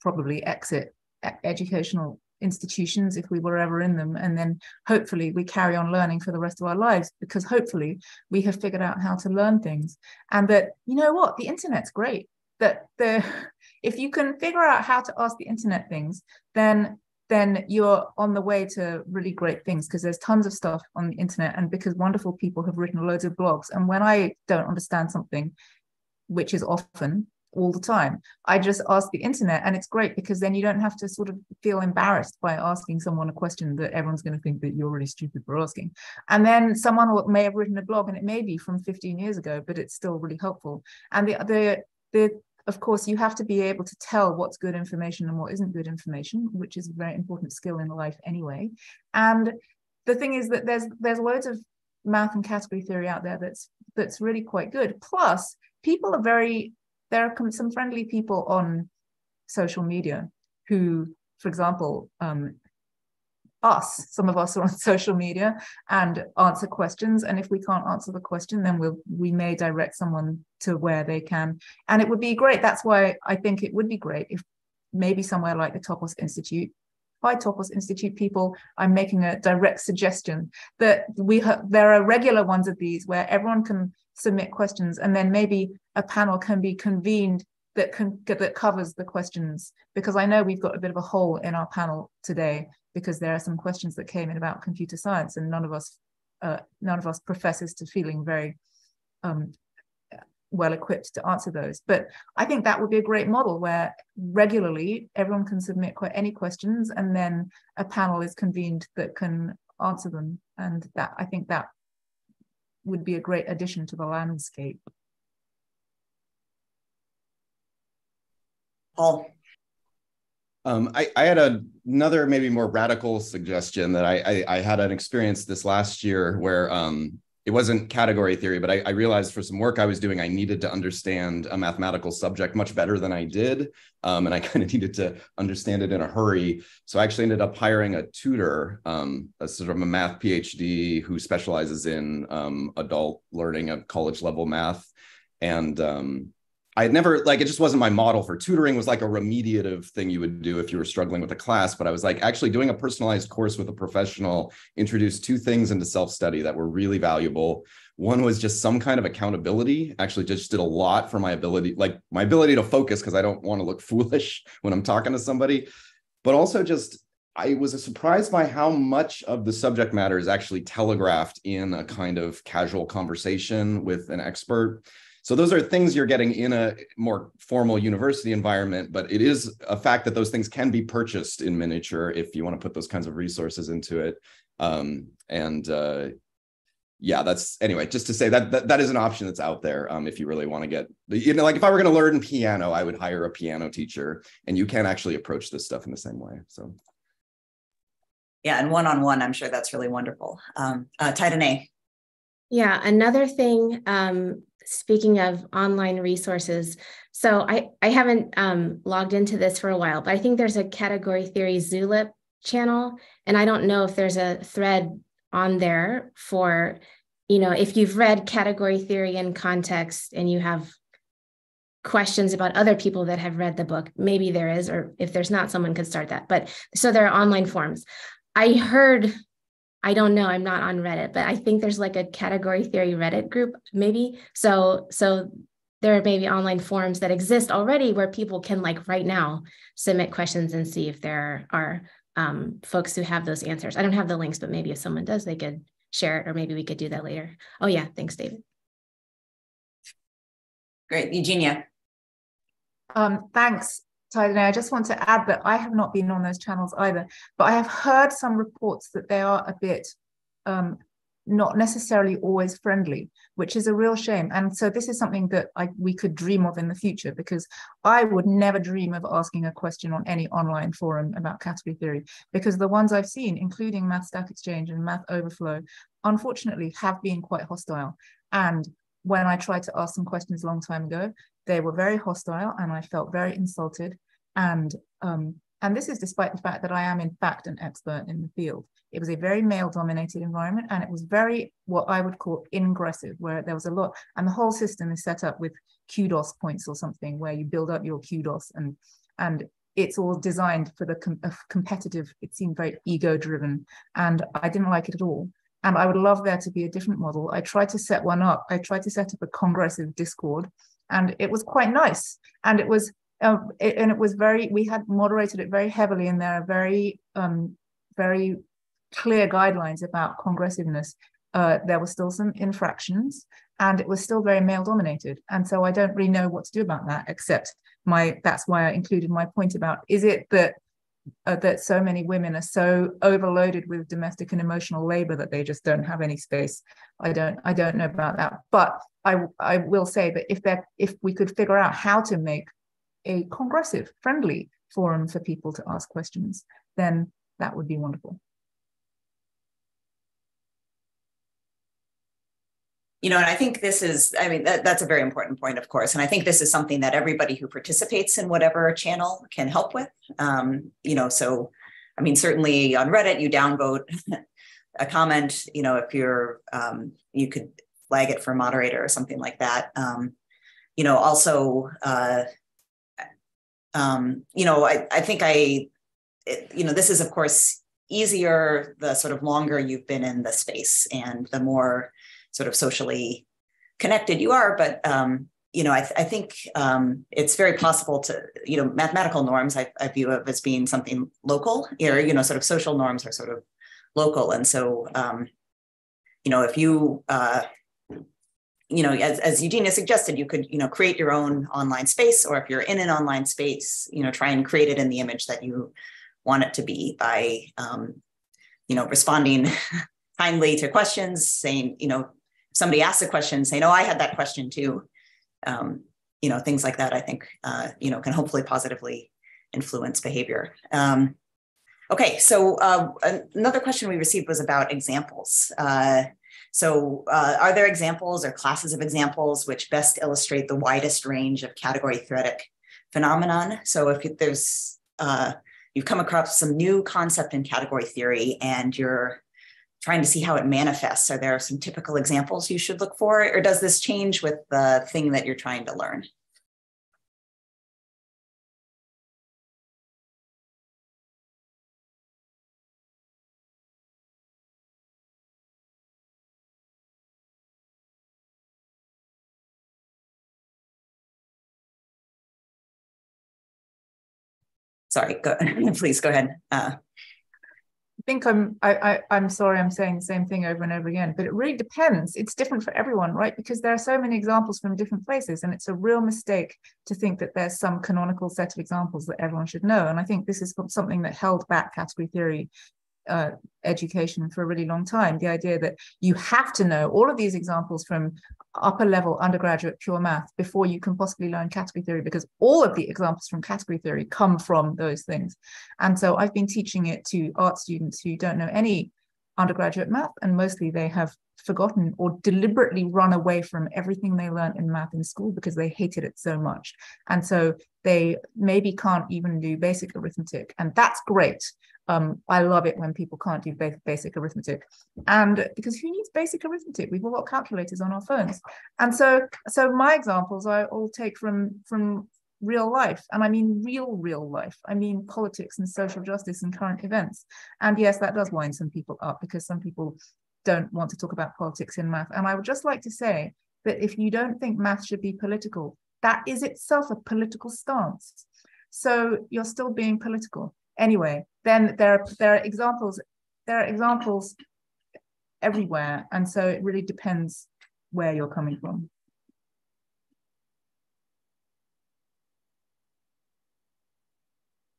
probably exit educational institutions if we were ever in them. And then hopefully we carry on learning for the rest of our lives because hopefully we have figured out how to learn things. And that you know what? The internet's great. That the (laughs) if you can figure out how to ask the internet things then then you're on the way to really great things because there's tons of stuff on the internet and because wonderful people have written loads of blogs. And when i don't understand something which is often all the time. I just ask the internet, and it's great because then you don't have to sort of feel embarrassed by asking someone a question that everyone's going to think that you're really stupid for asking. And then someone may have written a blog, and it may be from 15 years ago, but it's still really helpful. And the the the of course, you have to be able to tell what's good information and what isn't good information, which is a very important skill in life anyway. And the thing is that there's there's loads of math and category theory out there that's that's really quite good. Plus, people are very there are some friendly people on social media who, for example, um, us, some of us are on (laughs) social media and answer questions. And if we can't answer the question, then we'll we may direct someone to where they can. And it would be great. That's why I think it would be great if maybe somewhere like the Topos Institute by Topos Institute people, I'm making a direct suggestion that we have there are regular ones of these where everyone can submit questions and then maybe a panel can be convened that can that covers the questions because I know we've got a bit of a hole in our panel today because there are some questions that came in about computer science and none of us uh, none of us professes to feeling very um, well equipped to answer those. But I think that would be a great model where regularly everyone can submit any questions and then a panel is convened that can answer them. And that I think that would be a great addition to the landscape.
Paul.
Um, I, I, had a, another maybe more radical suggestion that I, I, I had an experience this last year where um, it wasn't category theory, but I, I, realized for some work I was doing, I needed to understand a mathematical subject much better than I did. Um, and I (laughs) kind of needed to understand it in a hurry. So I actually ended up hiring a tutor, um, a sort of a math PhD who specializes in um, adult learning of college level math. And um, I had never like it just wasn't my model for tutoring. Was like a remediative thing you would do if you were struggling with a class but I was like actually doing a personalized course with a professional introduced two things into self-study that were really valuable. One was just some kind of accountability. Actually just did a lot for my ability like my ability to focus because I don't want to look (laughs) foolish when I'm talking to somebody. But also just I was surprised by how much of the subject matter is actually telegraphed in a kind of casual conversation with an expert so those are things you're getting in a more formal university environment, but it is a fact that those things can be purchased in miniature if you want to put those kinds of resources into it. Um, and uh, yeah, that's anyway, just to say that that, that is an option that's out there. Um, if you really want to get, you know, like if I were going to learn piano, I would hire a piano teacher and you can actually approach this stuff in the same way. So.
Yeah, and one-on-one, I'm sure that's really wonderful. Um, uh, Tai-Danae.
Yeah, another thing um, speaking of online resources, so I, I haven't um, logged into this for a while, but I think there's a category theory Zulip channel. And I don't know if there's a thread on there for, you know, if you've read category theory in context and you have questions about other people that have read the book, maybe there is, or if there's not, someone could start that. But so there are online forums. I heard I don't know. I'm not on Reddit, but I think there's like a category theory Reddit group, maybe. So, so there are maybe online forums that exist already where people can like right now submit questions and see if there are um, folks who have those answers. I don't have the links, but maybe if someone does, they could share it, or maybe we could do that later. Oh yeah, thanks, David.
Great, Eugenia.
Um, thanks, I just want to add that I have not been on those channels either, but I have heard some reports that they are a bit um, not necessarily always friendly, which is a real shame. And so this is something that I, we could dream of in the future because I would never dream of asking a question on any online forum about category theory because the ones I've seen, including Math Stack Exchange and Math Overflow, unfortunately have been quite hostile. And when I tried to ask some questions a long time ago, they were very hostile and I felt very insulted. And um, and this is despite the fact that I am in fact an expert in the field. It was a very male dominated environment and it was very what I would call ingressive, where there was a lot, and the whole system is set up with kudos points or something where you build up your kudos and and it's all designed for the com- competitive, it seemed very ego driven. And I didn't like it at all. And I would love there to be a different model. I tried to set one up. I tried to set up a congressive Discord, and it was quite nice. And it was, uh, it, and it was very. We had moderated it very heavily, and there are very, um, very clear guidelines about congressiveness, uh, there were still some infractions and it was still very male dominated. And so I don't really know what to do about that, except my that's why I included my point about is it that uh, that so many women are so overloaded with domestic and emotional labor that they just don't have any space. I don't I don't know about that, but I I will say that if that if we could figure out how to make a congressive, friendly forum for people to ask questions, then that would be wonderful.
you know, and I think this is, I mean, that, that's a very important point, of course. And I think this is something that everybody who participates in whatever channel can help with. Um, you know, so, I mean, certainly on Reddit, you downvote (laughs) a comment, you know, if you're, um, you could flag it for moderator or something like that. Um, you know, also, uh, um, you know, I, I think I, it, you know, this is, of course, easier the sort of longer you've been in the space and the more sort of socially connected you are, but um, you know, I, th- I think um, it's very possible to, you know, mathematical norms I, I view of as being something local, or you know, sort of social norms are sort of local, and so um, you know, if you uh, you know, as, as Eugenia suggested, you could, you know, create your own online space, or if you're in an online space, you know, try and create it in the image that you want it to be by, um, you know, responding (laughs) kindly to questions, saying, you know, somebody asks a question, saying, "Oh, I had that question too." Um, you know, things like that. I think uh, you know can hopefully positively influence behavior. Um, okay, so uh, another question we received was about examples. Uh, so, uh, are there examples or classes of examples which best illustrate the widest range of category theoretic phenomenon? So, if there's uh, you've come across some new concept in category theory and you're trying to see how it manifests? Are there some typical examples you should look for, or does this change with the thing that you're trying to learn? Sorry, go, (laughs) please go ahead. Uh,
think I'm I, I I'm sorry I'm saying the same thing over and over again, but it really depends. It's different for everyone, right? Because there are so many examples from different places, and it's a real mistake to think that there's some canonical set of examples that everyone should know. And I think this is something that held back category theory uh, education for a really long time. The idea that you have to know all of these examples from upper level undergraduate pure math before you can possibly learn category theory, because all of the examples from category theory come from those things. And so I've been teaching it to art students who don't know any undergraduate math, and mostly they have forgotten or deliberately run away from everything they learned in math in school because they hated it so much. And so they maybe can't even do basic arithmetic. And that's great. Um, I love it when people can't do basic arithmetic, and because who needs basic arithmetic? We've all got calculators on our phones, and so so my examples I all take from from real life, and I mean real real life. I mean politics and social justice and current events. And yes, that does wind some people up because some people don't want to talk about politics in math. And I would just like to say that if you don't think math should be political, that is itself a political stance. So you're still being political anyway, then there are, there are examples, there are examples everywhere. And so it really depends where you're coming from.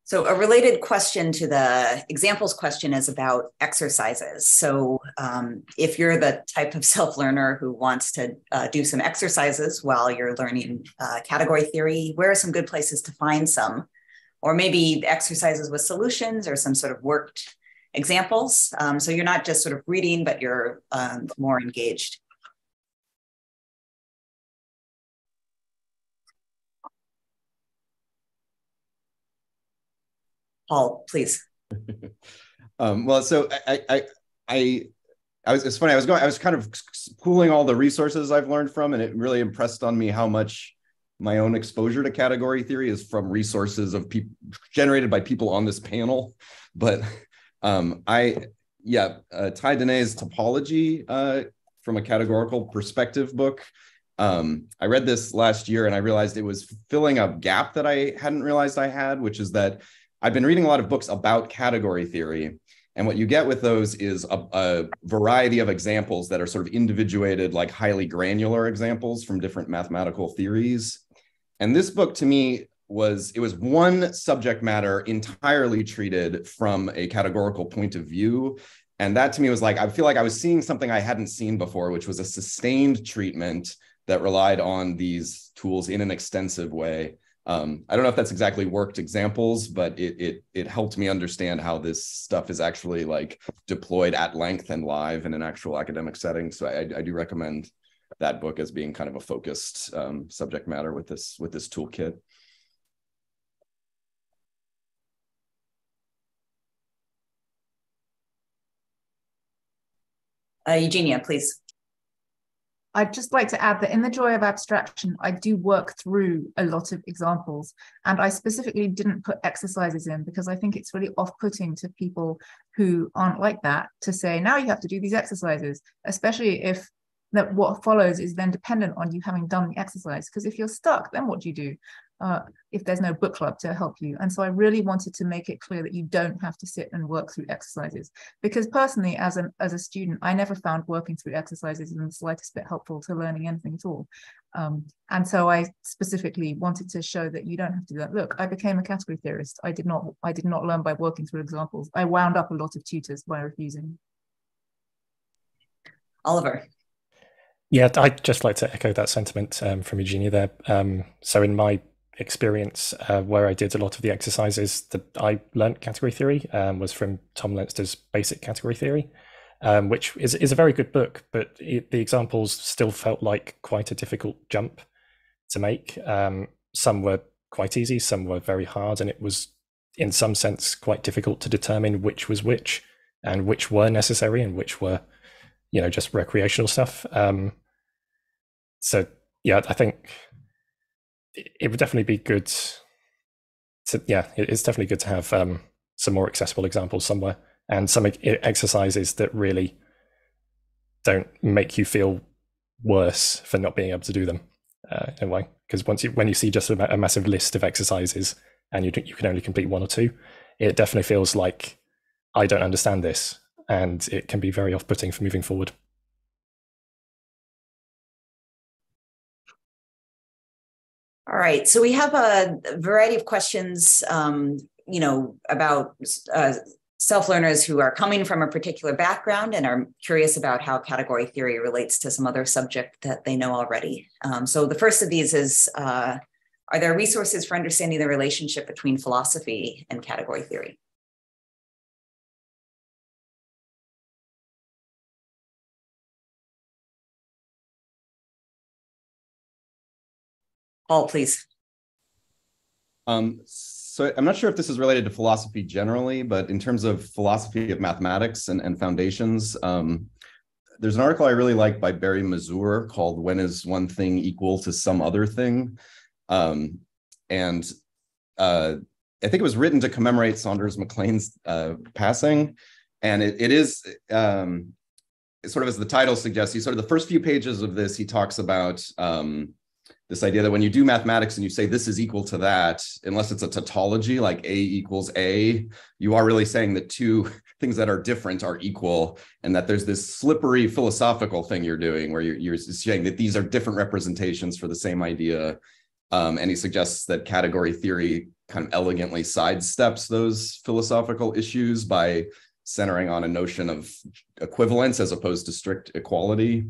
So, a related question to the examples question is about exercises. So, um, if you're the type of self learner who wants to uh, do some exercises while you're learning uh, category theory, where are some good places to find some? Or maybe exercises with solutions or some sort of worked examples. Um, so you're not just sort of reading, but you're um, more engaged. Paul, please. (laughs)
um, well, so I, I, I, I was. It's funny. I was going. I was kind of pooling all the resources I've learned from, and it really impressed on me how much my own exposure to category theory is from resources of people generated by people on this panel. But um, I, yeah, uh, Tai-Danae's topology uh, from a categorical perspective book. Um, I read this last year and I realized it was filling a gap that I hadn't realized I had, which is that I've been reading a lot of books about category theory. And what you get with those is a, a, variety of examples that are sort of individuated, like highly granular examples from different mathematical theories. And this book to me was it was one subject matter entirely treated from a categorical point of view. And that to me was like, I feel like I was seeing something I hadn't seen before, which was a sustained treatment that relied on these tools in an extensive way. Um, I don't know if that's exactly worked examples, but it it it helped me understand how this stuff is actually like deployed at length and live in an actual academic setting. So I, I do recommend that book as being kind of a focused um, subject matter with this with this toolkit.
Uh, Eugenia, please.
I'd just like to add that in the joy of abstraction, I do work through a lot of examples. And I specifically didn't put exercises in because I think it's really off putting to people who aren't like that to say, now you have to do these exercises, especially if that what follows is then dependent on you having done the exercise. Because if you're stuck, then what do you do? uh, if there's no book club to help you. And so I really wanted to make it clear that you don't have to sit and work through exercises. Because personally, as, an, as a student, I never found working through exercises in the slightest bit helpful to learning anything at all. Um, and so I specifically wanted to show that you don't have to do that. Look, I became a category theorist. I did not I did not learn by working through examples. I wound up a lot of tutors by refusing.
Oliver.
Yeah, I'd just like to echo that sentiment um, from Eugenia there. Um, so in my experience uh, where I did a lot of the exercises that I learned category theory um, was from Tom Leinster's Basic Category Theory, um, which is, is a very good book, but it, the examples still felt like quite a difficult jump to make. Um, some were quite easy, some were very hard, and it was in some sense quite difficult to determine which was which and which were necessary and which were, you know, just recreational stuff. Um, so yeah, I think it would definitely be good to yeah it's definitely good to have um, some more accessible examples somewhere and some exercises that really don't make you feel worse for not being able to do them uh, in a way because once you when you see just a, a massive list of exercises and you you can only complete one or two it definitely feels like i don't understand this and it can be very off-putting for moving forward
All right. So we have a variety of questions, um, you know, about uh, self-learners who are coming from a particular background and are curious about how category theory relates to some other subject that they know already. Um, so the first of these is, uh, are there resources for understanding the relationship between philosophy and category theory? Paul, please.
Um, so I'm not sure if this is related to philosophy generally, but in terms of philosophy of mathematics and, and foundations, um, there's an article I really like by Barry Mazur called When is One Thing Equal to Some Other Thing? Um, and uh, I think it was written to commemorate Saunders Mac Lane's uh, passing. And it, it is um, sort of as the title suggests, he sort of the first few pages of this, he talks about um, this idea that when you do mathematics and you say this is equal to that, unless it's a tautology like A equals A, you are really saying that two (laughs) things that are different are equal, and that there's this slippery philosophical thing you're doing where you're, you're saying that these are different representations for the same idea. Um, and he suggests that category theory kind of elegantly sidesteps those philosophical issues by centering on a notion of equivalence as opposed to strict equality.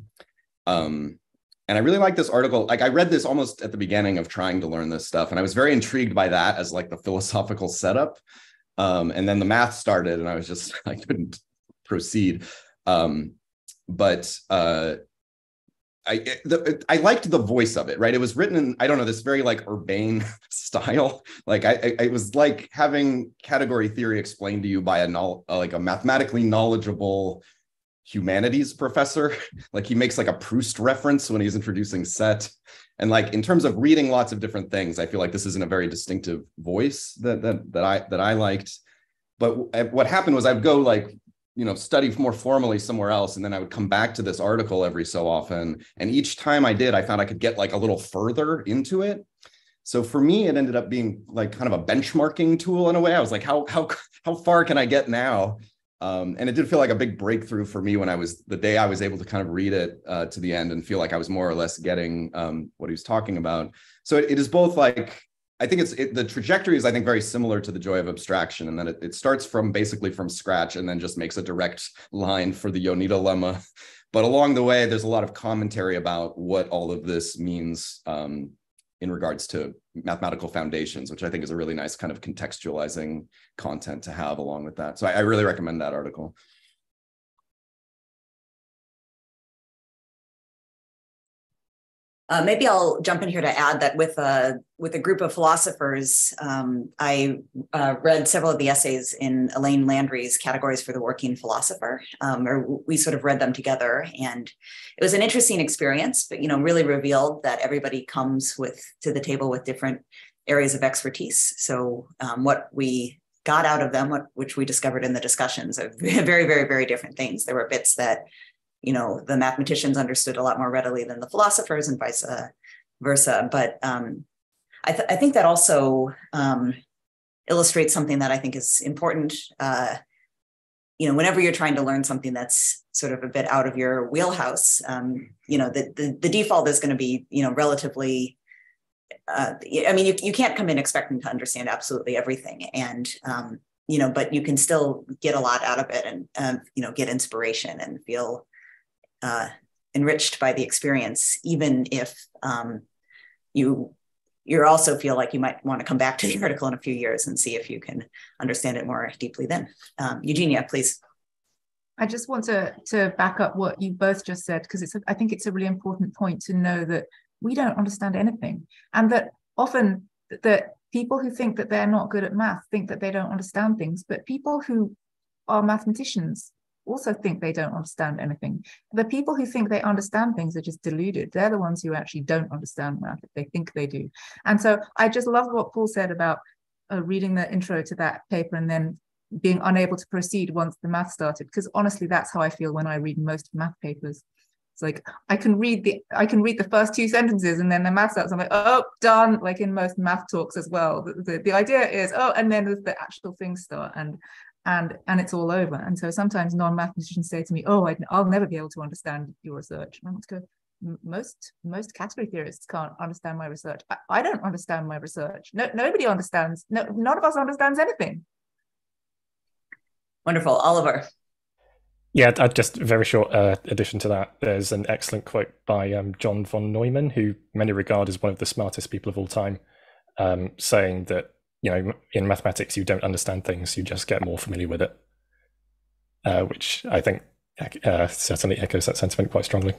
Um, and I really like this article. Like I read this almost at the beginning of trying to learn this stuff, and I was very intrigued by that as like the philosophical setup. Um, and then the math started, and I was just (laughs) I couldn't proceed. Um, but uh, I the, I liked the voice of it, right? It was written in I don't know this very like urbane (laughs) style. Like I, I it was like having category theory explained to you by a like a mathematically knowledgeable humanities professor. (laughs) like he makes like a Proust reference when he's introducing set. And like in terms of reading lots of different things, I feel like this isn't a very distinctive voice that that that I that I liked. But eh, what happened was I'd go like you know study more formally somewhere else and then i would come back to this article every so often and each time i did i found i could get like a little further into it so for me it ended up being like kind of a benchmarking tool in a way i was like how how how far can i get now um, and it did feel like a big breakthrough for me when i was the day i was able to kind of read it uh, to the end and feel like i was more or less getting um, what he was talking about so it, it is both like I think it's it, the trajectory is I think very similar to the joy of abstraction, and then it, it starts from basically from scratch and then just makes a direct line for the Yoneda lemma. (laughs) But along the way, there's a lot of commentary about what all of this means um, in regards to mathematical foundations, which I think is a really nice kind of contextualizing content to have along with that. So I, I really recommend that article.
Uh, maybe I'll jump in here to add that with a with a group of philosophers, um, I uh, read several of the essays in Elaine Landry's categories for the working philosopher, um, or we sort of read them together, and it was an interesting experience. But you know, really revealed that everybody comes with to the table with different areas of expertise. So um, what we got out of them, what, which we discovered in the discussions, are (laughs) very, very, very different things. There were bits that you know the mathematicians understood a lot more readily than the philosophers and vice versa. But um, I, th- I, think that also um, illustrates something that i think is important. Uh, you know whenever you're trying to learn something that's sort of a bit out of your wheelhouse um, you know the, the, the default is going to be you know relatively uh, i mean you, you can't come in expecting to understand absolutely everything. And um, you know but you can still get a lot out of it and um, you know get inspiration and feel uh, enriched by the experience, even if um, you you also feel like you might want to come back to the (laughs) article in a few years and see if you can understand it more deeply then. Um, Eugenia, please.
I just want to to back up what you both just said because it's a, I think it's a really important point to know that we don't understand anything and that often that people who think that they're not good at math think that they don't understand things but people who are mathematicians also think they don't understand anything. The people who think they understand things are just deluded. They're the ones who actually don't understand math. They think they do. And so I just love what Paul said about uh, reading the intro to that paper and then being unable to proceed once the math started. Because honestly, that's how I feel when I read most math papers. It's like I can read the I can read the first two sentences and then the math starts. I'm like, oh, done. Like in most math talks as well. The, the, the idea is, oh, and then the actual things start. And and and it's all over. And so sometimes non-mathematicians say to me, "Oh, I, will never be able to understand your research." And I want to go. Most most category theorists can't understand my research. I, I don't understand my research. No, nobody understands. No, none of us understands anything.
Wonderful, Oliver.
Yeah, just a very short uh, addition to that. There's an excellent quote by um, John von Neumann, who many regard as one of the smartest people of all time, um, saying that you know, in mathematics, you don't understand things, you just get more familiar with it, uh, which I think uh, certainly echoes that sentiment quite strongly.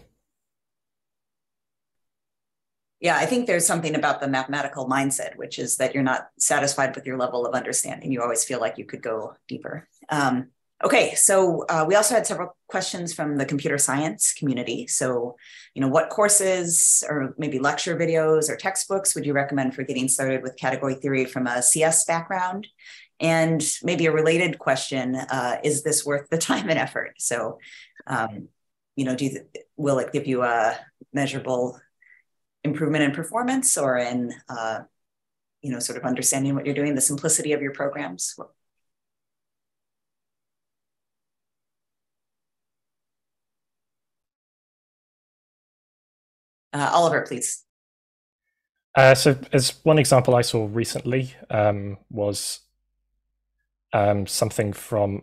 Yeah, I think there's something about the mathematical mindset, which is that you're not satisfied with your level of understanding. You always feel like you could go deeper. Um, Okay, so uh, we also had several questions from the computer science community. So, you know, what courses or maybe lecture videos or textbooks would you recommend for getting started with category theory from a CS background? And maybe a related question, uh, is this worth the (laughs) time and effort? So, um, you know, do you, will it give you a measurable improvement in performance or in, uh, you know, sort of understanding what you're doing, the simplicity of your programs? Uh, Oliver, please.
Uh, so, as one example I saw recently um, was um, something from,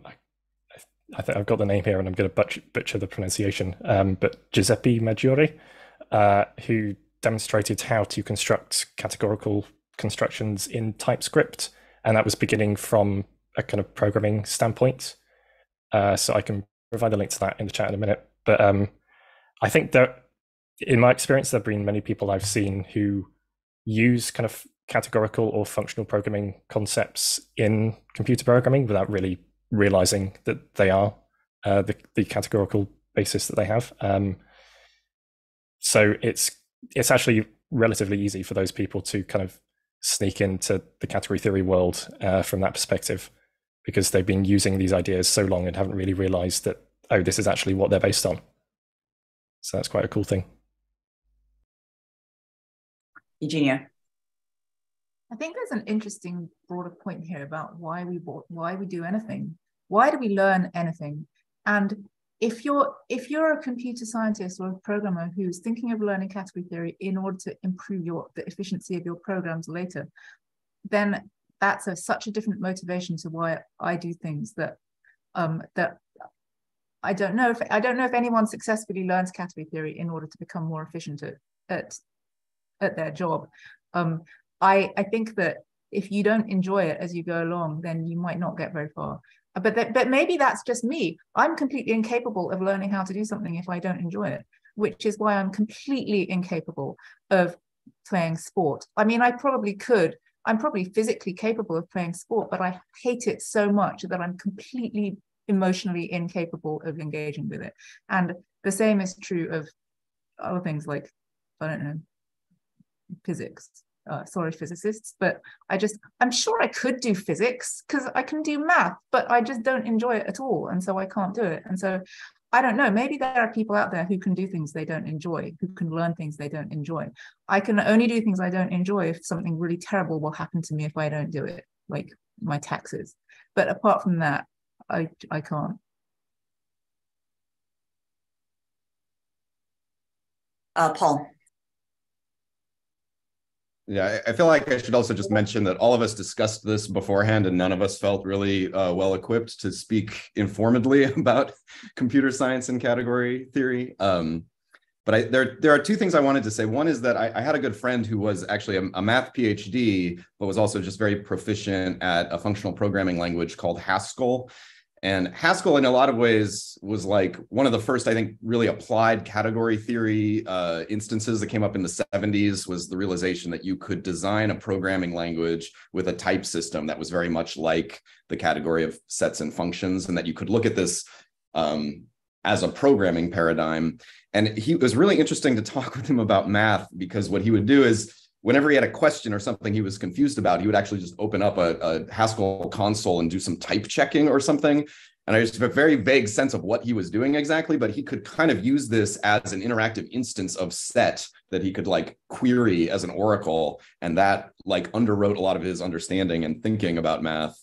I think I've got the name here and I'm going to butcher, butcher the pronunciation, um, but Giuseppe Maggiore, uh, who demonstrated how to construct categorical constructions in TypeScript. And that was beginning from a kind of programming standpoint. Uh, so I can provide a link to that in the chat in a minute. But um, I think that in my experience, there have been many people I've seen who use kind of categorical or functional programming concepts in computer programming without really realizing that they are uh, the, the categorical basis that they have. Um, so it's it's actually relatively easy for those people to kind of sneak into the category theory world uh, from that perspective because they've been using these ideas so long and haven't really realized that oh this is actually what they're based on so that's quite a cool thing
eugenia
I think there's an interesting broader point here about why we why we do anything. Why do we learn anything? And if you're if you're a computer scientist or a programmer who's thinking of learning category theory in order to improve your the efficiency of your programs later, then that's a, such a different motivation to why I do things that um, that I don't know if I don't know if anyone successfully learns category theory in order to become more efficient at at, at their job. Um, I, I think that if you don't enjoy it as you go along, then you might not get very far. Uh, but that, but maybe that's just me. I'm completely incapable of learning how to do something if I don't enjoy it, which is why I'm completely incapable of playing sport. I mean, I probably could. I'm probably physically capable of playing sport, but I hate it so much that I'm completely emotionally incapable of engaging with it. And the same is true of other things like, I don't know, physics uh, sorry physicists but i just i'm sure i could do physics because i can do math but i just don't enjoy it at all and so i can't do it. And so i don't know maybe there are people out there who can do things they don't enjoy who can learn things they don't enjoy. I can only do things i don't enjoy if something really terrible will happen to me if i don't do it like my taxes. But apart from that i i can't.
Uh, paul
yeah, I feel like I should also just mention that all of us discussed this beforehand, and none of us felt really uh, well equipped to speak informedly (laughs) about computer science and category theory. Um, but I, there, there are two things I wanted to say. One is that I, I had a good friend who was actually a, a, math PhD, but was also just very proficient at a functional programming language called Haskell. And Haskell, in a lot of ways, was like one of the first, I think, really applied category theory uh, instances that came up in the 70s. Was the realization that you could design a programming language with a type system that was very much like the category of sets and functions, and that you could look at this um, as a programming paradigm. And he was really interesting to (laughs) talk with him about math because what he would do is whenever he had a question or something he was confused about, he would actually just open up a, a Haskell console and do some type checking or something. And I just have a very vague sense of what he was doing exactly, but he could kind of use this as an interactive instance of set that he could like query as an oracle. And that like underwrote a lot of his understanding and thinking about math.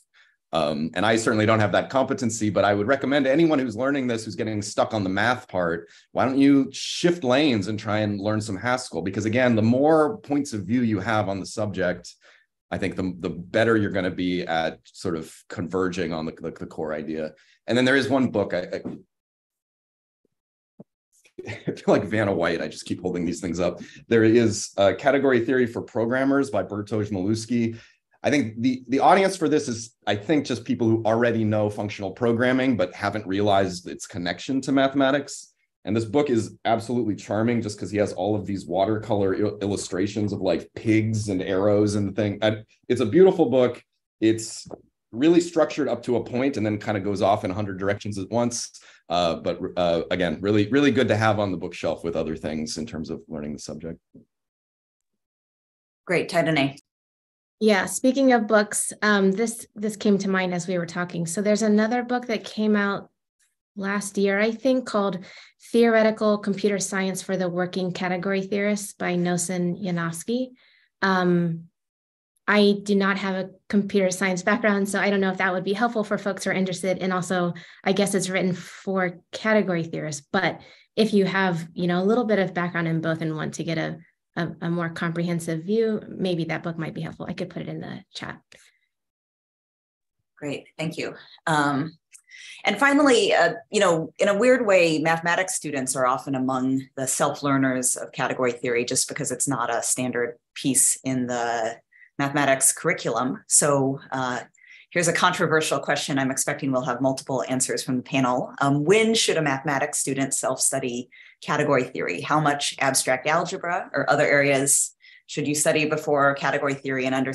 Um, and I certainly don't have that competency, but I would recommend anyone who's learning this, who's getting stuck on the math part, why don't you shift lanes and try and learn some Haskell? Because again, the more points of view you have on the subject, I think the, the better you're going to be at sort of converging on the, the, the core idea. And then there is one book I, I I feel like Vanna White. I just keep holding these things up. There is a Category Theory for Programmers by Bartosz Milewski. I think the the audience for this is, I think, just people who already know functional programming but haven't realized its connection to mathematics. And this book is absolutely charming just because he has all of these watercolor il- illustrations of like pigs and arrows and the thing. And it's a beautiful book. It's really structured up to a point and then kind of goes off in 100 directions at once. Uh, but uh, again, really, really good to have on the bookshelf with other things in terms of learning the subject.
Great, Tai-Danae
yeah, speaking of books, um, this this came to mind as we were talking. So there's another book that came out last year, I think, called Theoretical Computer Science for the Working Category Theorists by Noson Yanofsky. Um, I do not have a computer science (laughs) background, so I don't know if that would be helpful for folks who are interested. And also, I guess it's written for category theorists. But if you have, you know, a little bit of background in both and want to get a a, a more comprehensive view, maybe that book might be helpful. I could put it in the chat.
Great, thank you. Um, and finally, uh, you know, in a weird way, mathematics students are often among the self-learners of category theory just because it's not a standard piece in the mathematics curriculum. So uh, here's a controversial question. I'm expecting we'll have multiple answers from the panel. Um, when should a mathematics student self-study category theory? How much abstract algebra or other areas should you study before category theory and under,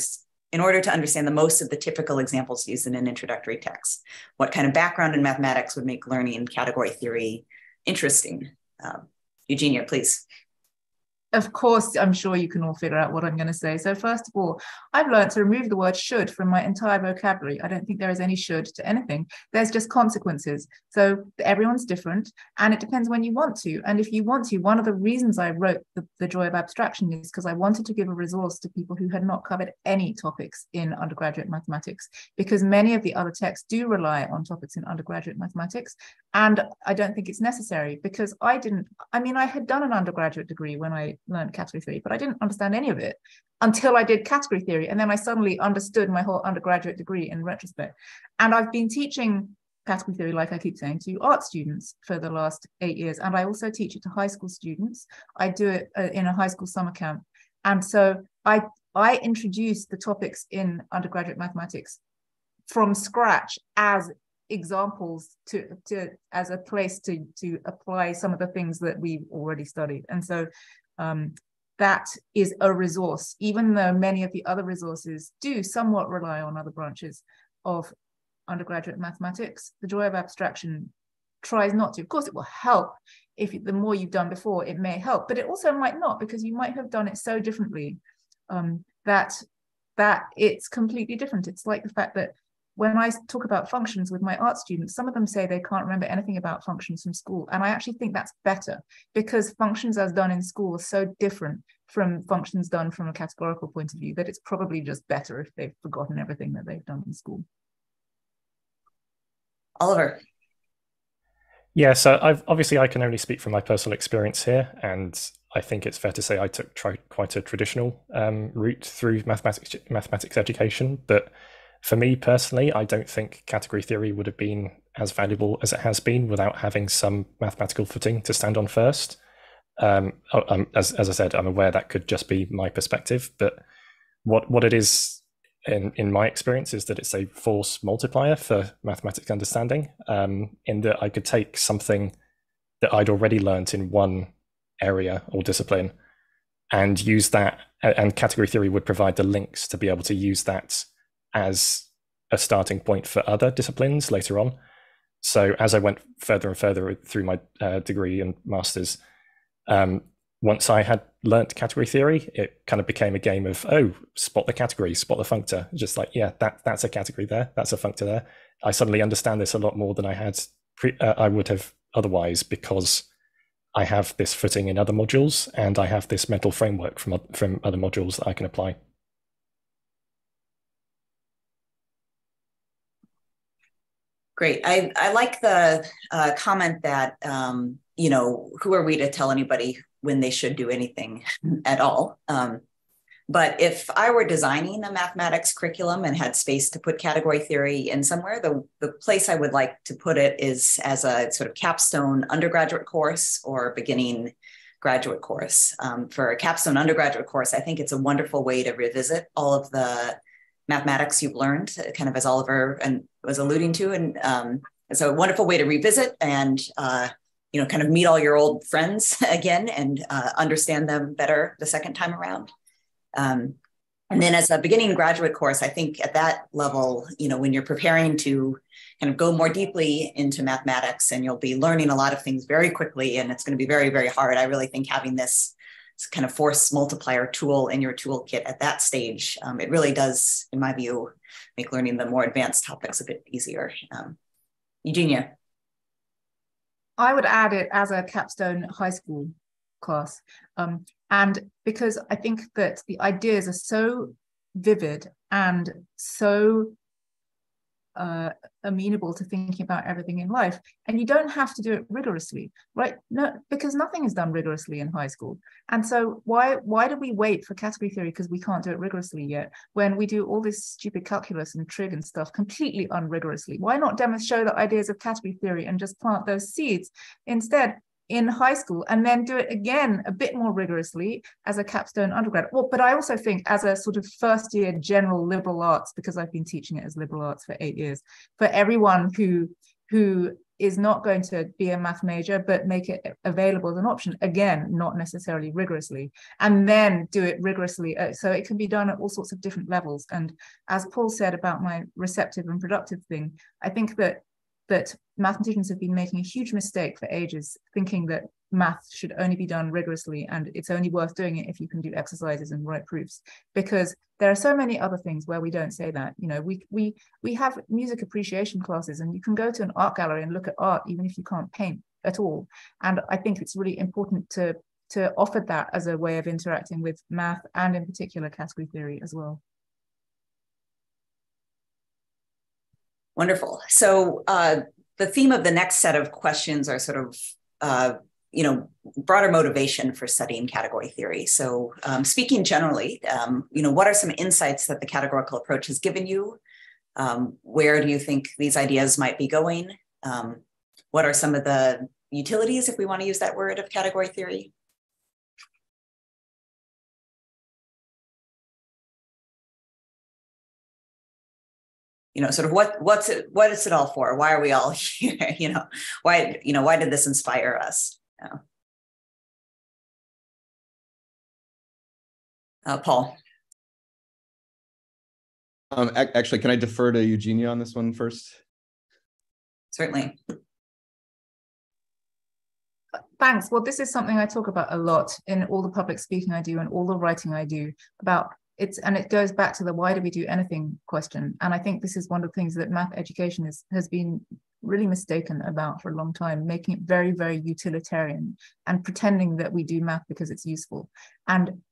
in order to understand the most of the typical examples used in an introductory text. What kind of background in mathematics would make learning category theory interesting? Um, Eugenia, please
of course, I'm sure you can all figure out what I'm going to say. So, first of all, I've learned to remove the word should from my entire vocabulary. I don't think there is any should to anything. There's just consequences. So, everyone's different, and it depends when you want to. And if you want to, one of the reasons I wrote The, the Joy of Abstraction is because I wanted to give a resource to people who had not covered any topics in undergraduate mathematics, because many of the other texts do rely on topics in undergraduate mathematics. And I don't think it's necessary because I didn't, I mean, I had done an undergraduate degree when I learned category theory, but I didn't understand any of it until I did category theory. And then I suddenly understood my whole undergraduate degree in retrospect. And I've been teaching category theory, like I keep saying, to art students for the last eight years. And I also teach it to high school students. I do it uh, in a high school summer camp. And so I, I introduced the topics in undergraduate mathematics from scratch as examples to to as a place to to apply some of the things that we've already studied and so um, that is a resource, even though many of the other resources do somewhat rely on other branches of undergraduate mathematics. The joy of abstraction tries not to. Of course, it will help if the more you've done before, it may help, but it also might not because you might have done it so differently um, that that it's completely different. It's like the fact that when I talk about functions with my art students, some of them say they can't remember anything about functions from school. And I actually think that's better because functions as done in school are so different from functions done from a categorical point of view that it's probably just better if they've forgotten everything that they've done in school.
Oliver.
Yeah, so I've, obviously I can only speak from my personal experience here, and I think it's fair to say I took quite a traditional um, route through mathematics mathematics education, but for me personally, I don't think category theory would have been as valuable as it has been without having some mathematical footing to stand on first. Um, um, as, as I said, I'm aware that could just be my perspective, but what what it is in in my experience is that it's a force multiplier for mathematics understanding. Um, in that I could take something that I'd already learned in one area or discipline and use that, and category theory would provide the links to be able to use that as a starting point for other disciplines later on. So as I went further and further through my uh, degree and masters, um, once I had learnt category theory, it kind of became a game of oh, spot the category, spot the functor. Just like yeah, that that's a category there, that's a functor there. I suddenly understand this a lot more than I had pre- uh, I would have otherwise because I have this footing in other modules and I have this mental framework from from other modules that I can apply.
Great. I, I like the uh, comment that, um, you know, who are we to tell anybody when they should do anything (laughs) at all? Um, but if I were designing a mathematics curriculum and had space to put category theory in somewhere, the, the place I would like to put it is as a sort of capstone undergraduate course or beginning graduate course. Um, for a capstone undergraduate course, I think it's a wonderful way to revisit all of the mathematics you've learned, kind of as Oliver and was alluding to, and um, it's a wonderful way to revisit and uh, you know kind of meet all your old friends (laughs) again and uh, understand them better the second time around. Um, and then as a beginning graduate course, I think at that level, you know, when you're preparing to kind of go more deeply into mathematics and you'll be learning a lot of things very quickly and it's going to be very, very hard. I really think having this kind of force multiplier tool in your toolkit at that stage, um, it really does, in my view, make learning the more advanced topics a bit easier. Um, Eugenia.
I would add it as a capstone high school class. Um, and because I think that the ideas are so vivid and so uh, amenable to thinking about everything in life. And you don't have to do it rigorously, right? No, because nothing is done rigorously in high school. And so why why do we wait for category theory because we can't do it rigorously yet when we do all this stupid calculus and trig and stuff completely unrigorously? Why not demonstrate the ideas of category theory and just plant those seeds instead? In high school and then do it again a bit more rigorously as a capstone undergrad. Well, but I also think as a sort of first year general liberal arts, because I've been teaching it as liberal arts for eight years, for everyone who who is not going to be a math major, but make it available as an option. Again, not necessarily rigorously, and then do it rigorously. Uh, so it can be done at all sorts of different levels. And as Paul said about my receptive and productive thing, I think that that mathematicians have been making a huge mistake for ages, thinking that math should only be done rigorously and it's only worth doing it if you can do exercises and write proofs. Because there are so many other things where we don't say that. You know, we we we have music appreciation classes, and you can go to an art gallery and look at art even if you can't paint at all. And I think it's really important to to offer that as a way of interacting with math and in particular category theory as well.
Wonderful. So uh, the theme of the next set of questions are sort of, uh, you know, broader motivation for studying category theory. So um, speaking generally, um, you know, what are some insights that the categorical approach has given you? Um, where do you think these ideas might be going? Um, what are some of the utilities, if we want to use that word, of category theory? You know sort of what what's it what is it all for? Why are we all (laughs) here? You know why you know why did this inspire us? Yeah. uh, paul.
Um actually can i defer to eugenia on this one first?
Certainly.
Thanks. Well this is something i talk about a lot in all the public speaking i do and all the writing i do about it's and it goes back to the why do we do anything question. And i think this is one of the things that math education is, has been really mistaken about for a long time making it very very utilitarian and pretending that we do math because it's useful. And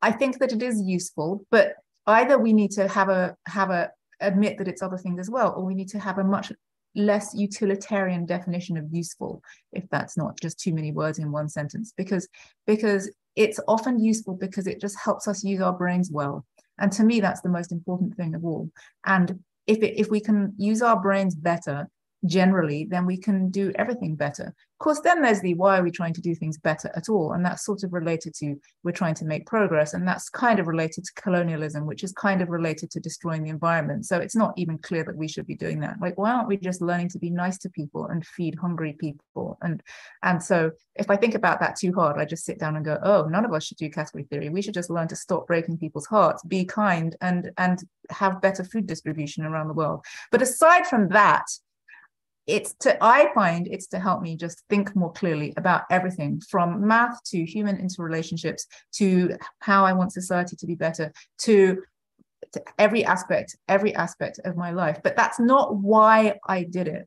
i think that it is useful but either we need to have a have a admit that it's other things as well or we need to have a much less utilitarian definition of useful if that's not just too many words in one sentence. Because because it's often useful because it just helps us use our brains well. And to me, that's the most important thing of all. And if, it, if we can use our brains better, generally, then we can do everything better. Of course, then there's the why are we trying to do things better at all? And that's sort of related to we're trying to make progress. And that's kind of related to colonialism, which is kind of related to destroying the environment. So it's not even clear that we should be doing that. Like, why aren't we just learning to be nice to people and feed hungry people? And and so if I think about that too hard, I just sit down and go, oh, none of us should do category theory. We should just learn to stop breaking people's hearts, be kind, and and have better food distribution around the world. But aside from that, it's to i find it's to help me just think more clearly about everything from math to human interrelationships to how i want society to be better to, to every aspect every aspect of my life but that's not why i did it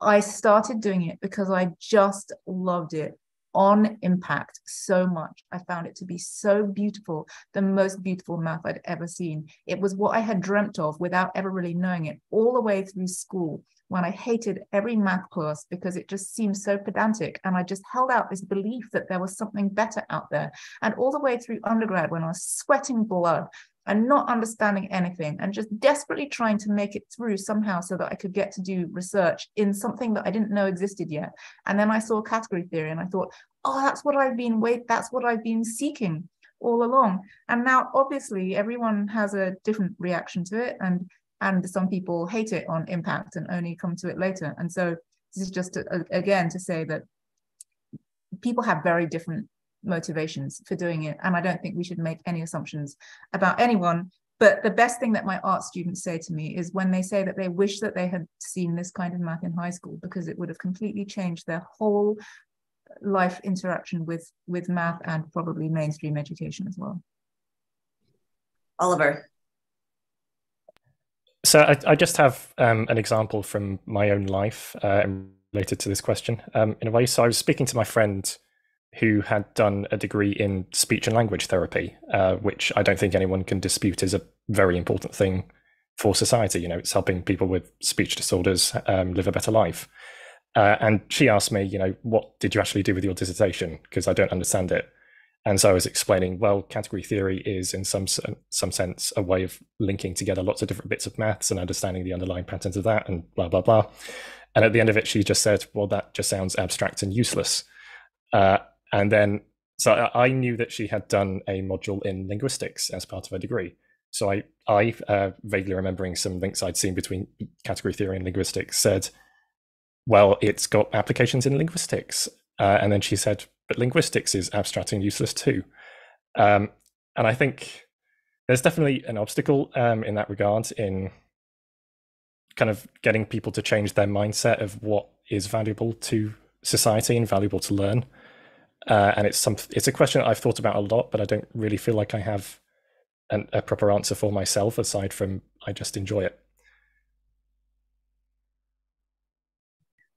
i started doing it because i just loved it on impact so much. I found it to be so beautiful, the most beautiful math I'd ever seen. It was what I had dreamt of without ever really knowing it all the way through school when I hated every math class because it just seemed so pedantic. And I just held out this belief that there was something better out there. And all the way through undergrad, when I was sweating blood, and not understanding anything and just desperately trying to make it through somehow so that I could get to do research in something that I didn't know existed yet. And then I saw category theory and I thought, oh, that's what I've been wait, that's what I've been seeking all along. And now obviously everyone has a different reaction to it and and some people hate it on impact and only come to it later. And so this is just to, again to say that people have very different motivations for doing it. And I don't think we should make any assumptions about anyone. But the best thing that my art students say to me is when they say that they wish that they had seen this kind of math in high school because it would have completely changed their whole life interaction with with math and probably mainstream education as well.
Oliver.
So I, I just have um, an example from my own life uh, related to this question um, in a way. So I was speaking to my friend who had done a degree in speech and language therapy, uh, which I don't think anyone can dispute is a very important thing for society. You know, it's helping people with speech disorders um, live a better life. Uh, and she asked me, you know, what did you actually do with your dissertation? Because I don't understand it. And so I was explaining, well, category theory is in some some sense a way of linking together lots of different bits of maths and understanding the underlying patterns of that, and blah blah blah. And at the end of it, she just said, well, that just sounds abstract and useless. Uh, and then, so I knew that she had done a module in linguistics as part of her degree. So I, I uh, vaguely remembering some links I'd seen between category theory and linguistics, said, well, it's got applications in linguistics. Uh, and then she said, but linguistics is abstract and useless too. Um, and I think there's definitely an obstacle um, in that regard in kind of getting people to change their mindset of what is valuable to society and valuable to learn. Uh, and it's some it's a question I've thought about a lot, but I don't really feel like I have an, a proper answer for myself aside from I just enjoy it.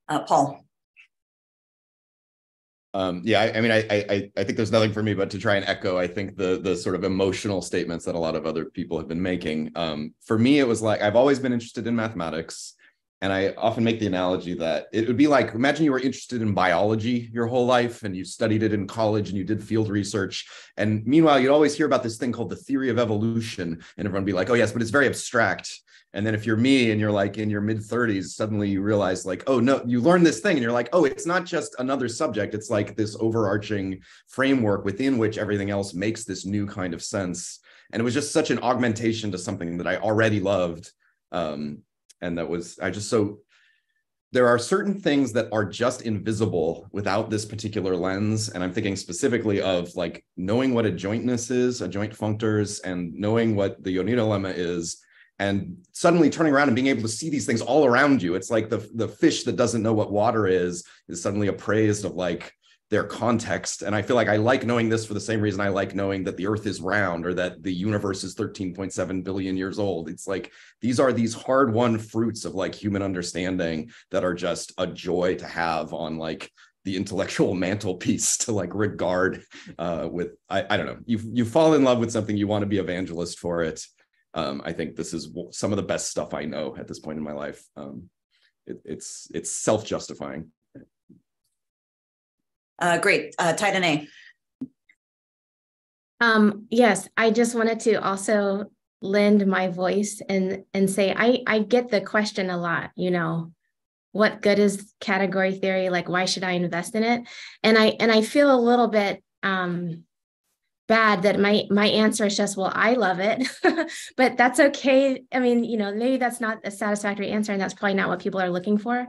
Uh, Paul.
Um, yeah, I, I mean, I, I I think there's nothing for me but to try and echo. I think the the sort of emotional statements that a lot of other people have been making. Um, for me, it was like I've always been interested in mathematics, and I often make the analogy that it would be like imagine you were interested in biology your whole life, and you studied it in college, and you did field research, and meanwhile you'd always hear about this thing called the theory of evolution, and everyone would be like, oh yes, but it's very abstract. And then if you're me and you're like in your mid 30s, suddenly you realize like, oh no, you learn this thing and you're like, oh, it's not just another subject. It's like this overarching framework within which everything else makes this new kind of sense. And it was just such an augmentation to something that I already loved. Um, and that was, I just so there are certain things that are just invisible without this particular lens. And i'm thinking specifically of like knowing what adjointness is adjoint functors and knowing what the Yoneda lemma is and suddenly turning around and being able to see these things all around you. It's like the the fish that doesn't know what water is is suddenly appraised of like their context and i feel like i like knowing this for the same reason i like knowing that the earth is round or that the universe is 13.7 billion years old it's like these are these hard won fruits of like human understanding that are just a joy to have on like the intellectual (laughs) mantelpiece to like regard uh, with I, I don't know you you fall in love with something you want to be evangelist for it um, I think this is some of the best stuff I know at this point in my life. Um, it, it's it's self justifying.
Uh, great, uh, Tai-Danae
Um, yes, I just wanted to also lend my voice and and say I I get the question a lot. You know, what good is category theory? Like, why should I invest in it? And I and I feel a little bit um bad that my my answer is just well i love it (laughs) but that's okay i mean you know maybe that's not a satisfactory answer and that's probably not what people are looking for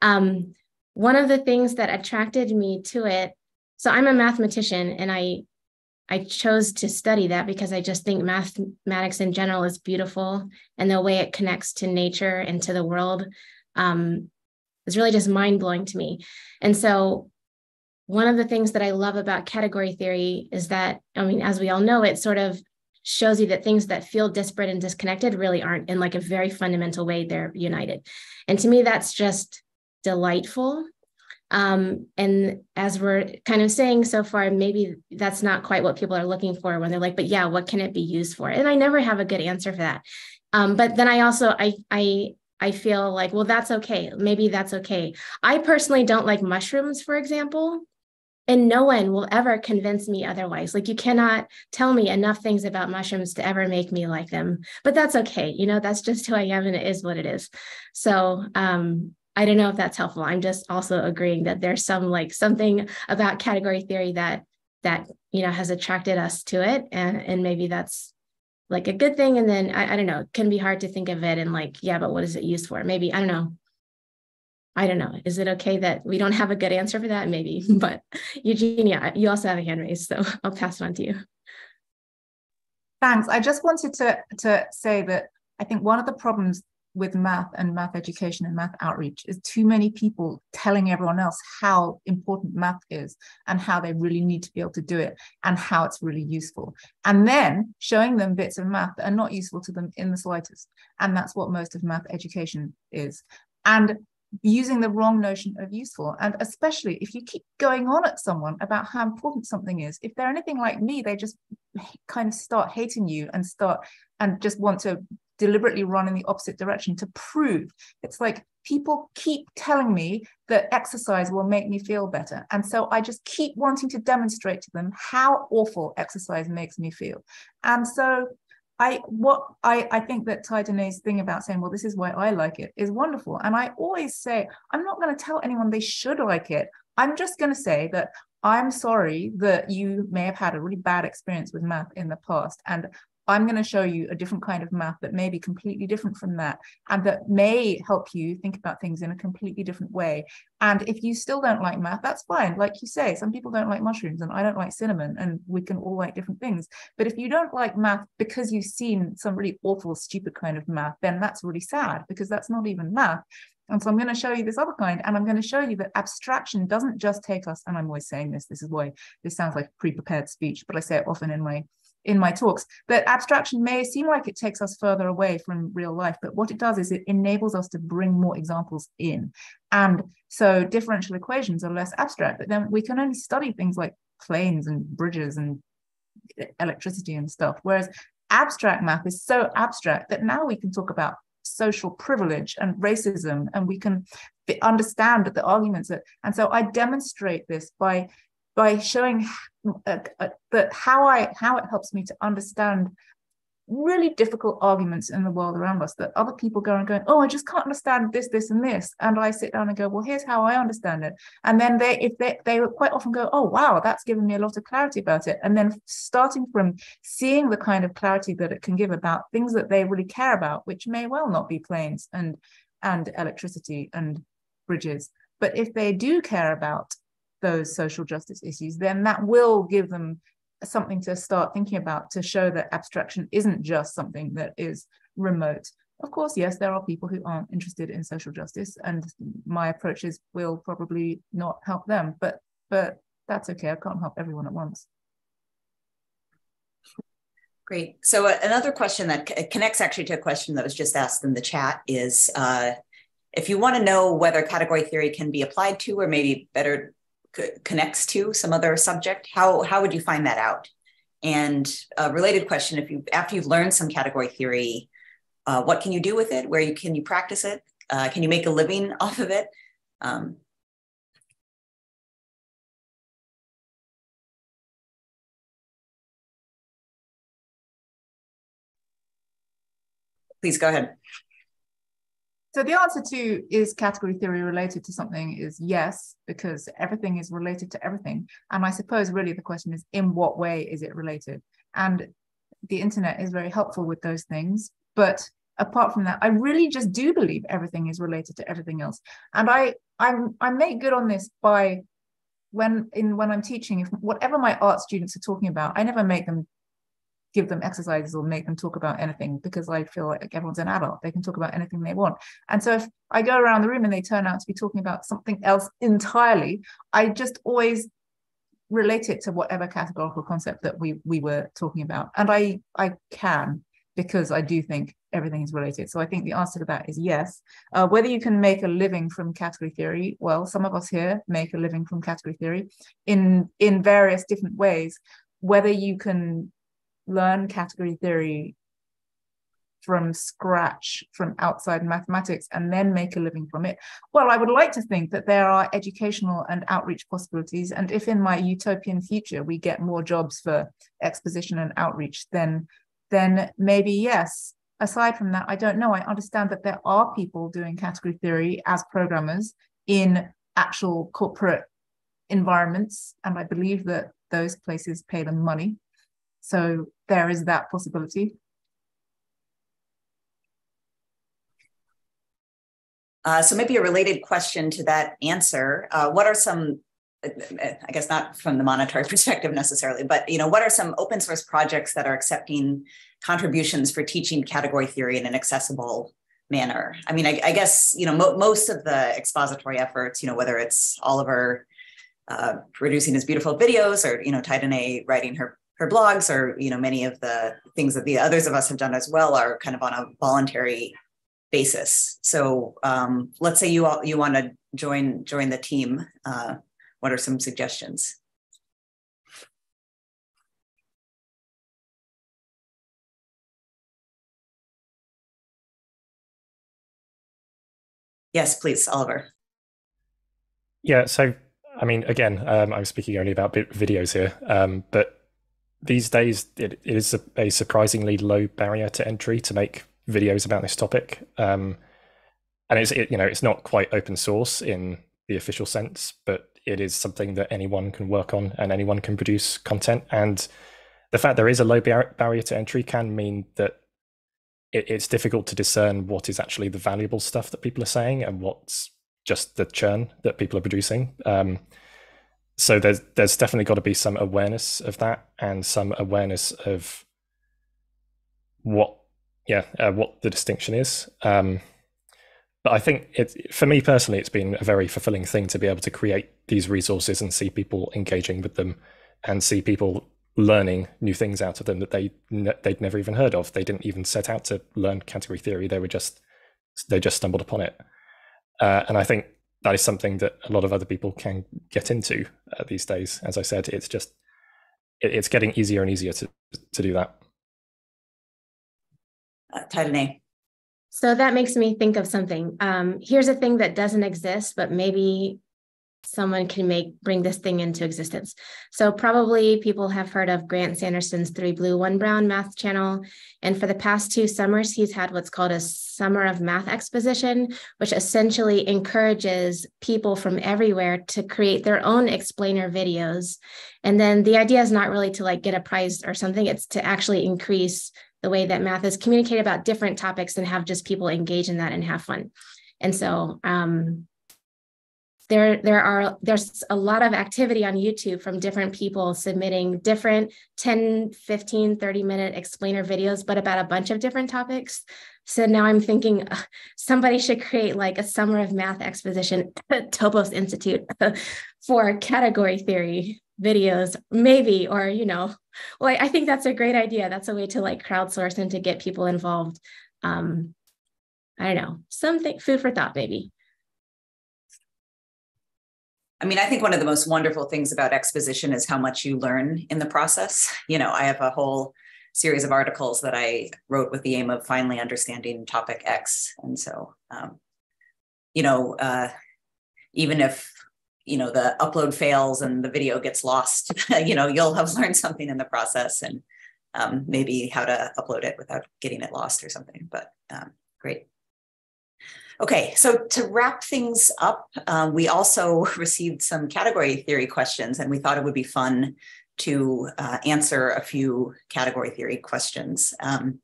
um, one of the things that attracted me to it so i'm a mathematician and i i chose to study that because i just think mathematics in general is beautiful and the way it connects to nature and to the world um, is really just mind-blowing to me and so one of the things that I love about category theory is that, I mean, as we all know, it sort of shows you that things that feel disparate and disconnected really aren't in like a very fundamental way, they're united. And to me, that's just delightful. Um, and as we're kind of saying so far, maybe that's not quite what people are looking for when they're like, but yeah, what can it be used for? And I never have a good answer for that. Um, but then I also I I I feel like, well, that's okay. Maybe that's okay. I personally don't like mushrooms, for example and no one will ever convince me otherwise like you cannot tell me enough things about mushrooms to ever make me like them but that's okay you know that's just who i am and it is what it is so um i don't know if that's helpful i'm just also agreeing that there's some like something about category theory that that you know has attracted us to it and and maybe that's like a good thing and then I, I don't know it can be hard to think of it and like yeah but what is it used for maybe i don't know I don't know. Is it okay that we don't have a good answer for that? Maybe, (laughs) but Eugenia, you also have a hand raised, so (laughs) I'll pass it on to you.
Thanks. I just wanted to, to say that I think one of the problems with math and math education and math outreach is too many people telling everyone else how important math is and how they really need to be able to do it and how it's really useful. And then showing them bits of math that are not useful to them in the slightest. And that's what most of math education is. And using the wrong notion of useful. And especially if you keep going on at someone about how important something is, if they're anything like me, they just kind of start hating you and start and just want to deliberately run in the opposite direction to prove. It's like people keep telling me that exercise will make me feel better. And so I just keep wanting to demonstrate to them how awful exercise makes me feel. And so I what I, I think that Tai thing about saying, well, this is why I like it is wonderful. And I always say, I'm not going to tell anyone they should like it. I'm just going to say that I'm sorry that you may have had a really bad experience with math in the past. And I'm going to show you a different kind of math that may be completely different from that and that may help you think about things in a completely different way. And if you still don't like math, that's fine. Like you say, some people don't like mushrooms and I don't like cinnamon, and we can all like different things. But if you don't like math because you've seen some really awful, stupid kind of math, then that's really sad because that's not even math. And so I'm going to show you this other kind, and I'm going to show you that abstraction doesn't just take us, and I'm always saying this, this is why this sounds like pre-prepared speech, but I say it often in my in my talks. That abstraction may seem like it takes us further away from real life but what it does is it enables us to bring more examples in. And so differential equations are less abstract but then we can only study things like planes and bridges and electricity and stuff. Whereas abstract math is so abstract that now we can talk about social privilege and racism and we can understand the arguments that and so i demonstrate this by by showing uh, uh, that how I how it helps me to understand really difficult arguments in the world around us that other people go and go, oh, I just can't understand this, this, and this. And I sit down and go, well, here's how I understand it. And then they, if they, they quite often go, oh, wow, that's given me a lot of clarity about it. And then starting from seeing the kind of clarity that it can give about things that they really care about, which may well not be planes and and electricity and bridges. But if they do care about those social justice issues, then that will give them something to start thinking about to show that abstraction isn't just something that is remote. Of course, yes, there are people who aren't interested in social justice, and my approaches will probably not help them, but but that's okay. I can't help everyone at once.
Great. So uh, another question that connects actually to a question that was just asked in the chat is uh, if you want to know whether category theory can be applied to, or maybe better connects to some other subject, how, how would you find that out? And a related question, if you, after you've learned some category theory, uh, what can you do with it? Where you, can you practice it? Uh, can you make a living (laughs) off of it? Um, please go ahead.
So the answer to is category theory related to something is yes, because everything is related to everything. And I suppose really the question is in what way is it related? And the internet is very helpful with those things. But apart from that, I really just do believe everything is related to everything else. And I I I make good on this by when in when I'm teaching, if whatever my art students are talking about, I never make them give them exercises or make them talk about anything because I feel like everyone's an adult. They can talk about anything they want. And so if I go around the room and they turn out to be talking about something else entirely, I just always relate it to whatever categorical concept that we we were talking about. And I I can because I do think everything is related. So I think the answer to that is yes. Uh, whether you can make a living from category theory, well, some of us here make a living from category theory in in various different ways. Whether you can learn category theory from scratch from outside mathematics and then make a living from it? Well, I would like to think that there are educational and outreach possibilities. And if in my utopian future we get more jobs for exposition and outreach, then then maybe yes. Aside from that, I don't know. I understand that there are people doing category theory as programmers in actual corporate environments. And I believe that those places pay them money so there is that possibility.
Uh, so maybe a related question to that answer. Uh, what are some, I guess not from the monetary (laughs) perspective necessarily, but you know, what are some open source projects that are accepting contributions for teaching category theory in an accessible manner? I mean, I, I guess, you know, mo most of the expository efforts, you know, whether it's Oliver uh, producing his beautiful videos or, you know, Tai-Danae writing her her blogs or you know many of the things that the others of us have done as well are kind of on a voluntary basis. So um, let's say you all, you want to join join the team. Uh, what are some suggestions? Yes, please, Oliver.
Yeah, so I mean, again, um, I'm speaking only about videos here, um, but these days it, it is a, a, surprisingly low barrier to entry to make videos about this topic, um, and it's it, you know it's not quite open source in the official sense, but it is something that anyone can work on and anyone can produce content. And the fact there is a low bar- barrier to entry can mean that it, it's difficult to discern what is actually the valuable stuff that people are saying and what's just the churn that people are producing. Um, so there's there's definitely got to be some awareness of that and some awareness of what yeah uh, what the distinction is. Um, but I think it for me personally, it's been a very fulfilling thing to be able to create these resources and see people engaging with them and see people learning new things out of them that they they'd never even heard of. They didn't even set out to learn category theory. They were just they just stumbled upon it, uh, and I think that is something that a lot of other people can get into uh, these days. As I said, it's just it, it's getting easier and easier to to do that.
Uh, Tai-Danae.
So that makes me think of something. Um, here's a thing that doesn't exist, but maybe someone can make bring this thing into existence. So probably people have heard of Grant Sanderson's Three Blue, One Brown math channel. And for the past two summers, he's had what's called a Summer of Math Exposition, which essentially encourages people from everywhere to create their own explainer videos. And then the idea is not really to like get a prize or something, it's to actually increase the way that math is communicated about different topics and have just people engage in that and have fun. And so um, there there are there's a lot of activity on youtube from different people submitting different 10 15 30 minute explainer videos but about a bunch of different topics. So now i'm thinking uh, somebody should create like a summer of math exposition at topos institute (laughs) for category theory videos maybe or you know well I, I think that's a great idea. That's a way to like crowdsource and to get people involved. Um i don't know something food for thought maybe
I mean, I think one of the most wonderful things about exposition is how much you learn in the process. You know, I have a whole series of articles that I wrote with the aim of finally understanding topic X. And so, um, you know, uh, even if, you know, the upload fails and the video gets lost, (laughs) you know, you'll have learned something in the process and um, maybe how to upload it without getting it lost or something. But um, great. Okay, so to wrap things up, um, we also (laughs) received some category theory questions, and we thought it would be fun to uh, answer a few category theory questions. Um,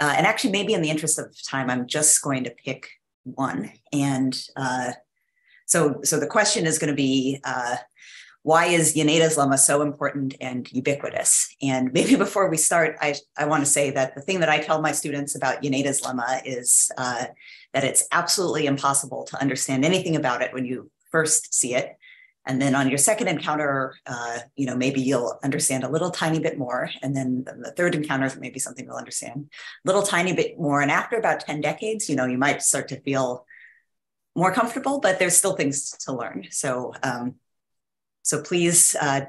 uh, and actually, maybe in the interest of time, I'm just going to pick one. And uh, so, so the question is going to be uh, why is Yoneda's lemma so important and ubiquitous? And maybe (laughs) before we start, I, I want to say that the thing that I tell my students about Yoneda's lemma is uh, that it's absolutely impossible to understand anything about it when you first see it. And then on your second encounter, uh, you know, maybe you'll understand a little tiny bit more. And then the third encounter, maybe something you'll understand a little tiny bit more. And after about 10 decades, you know, you might start to feel more comfortable, but there's still things to learn. So, um, so please, uh,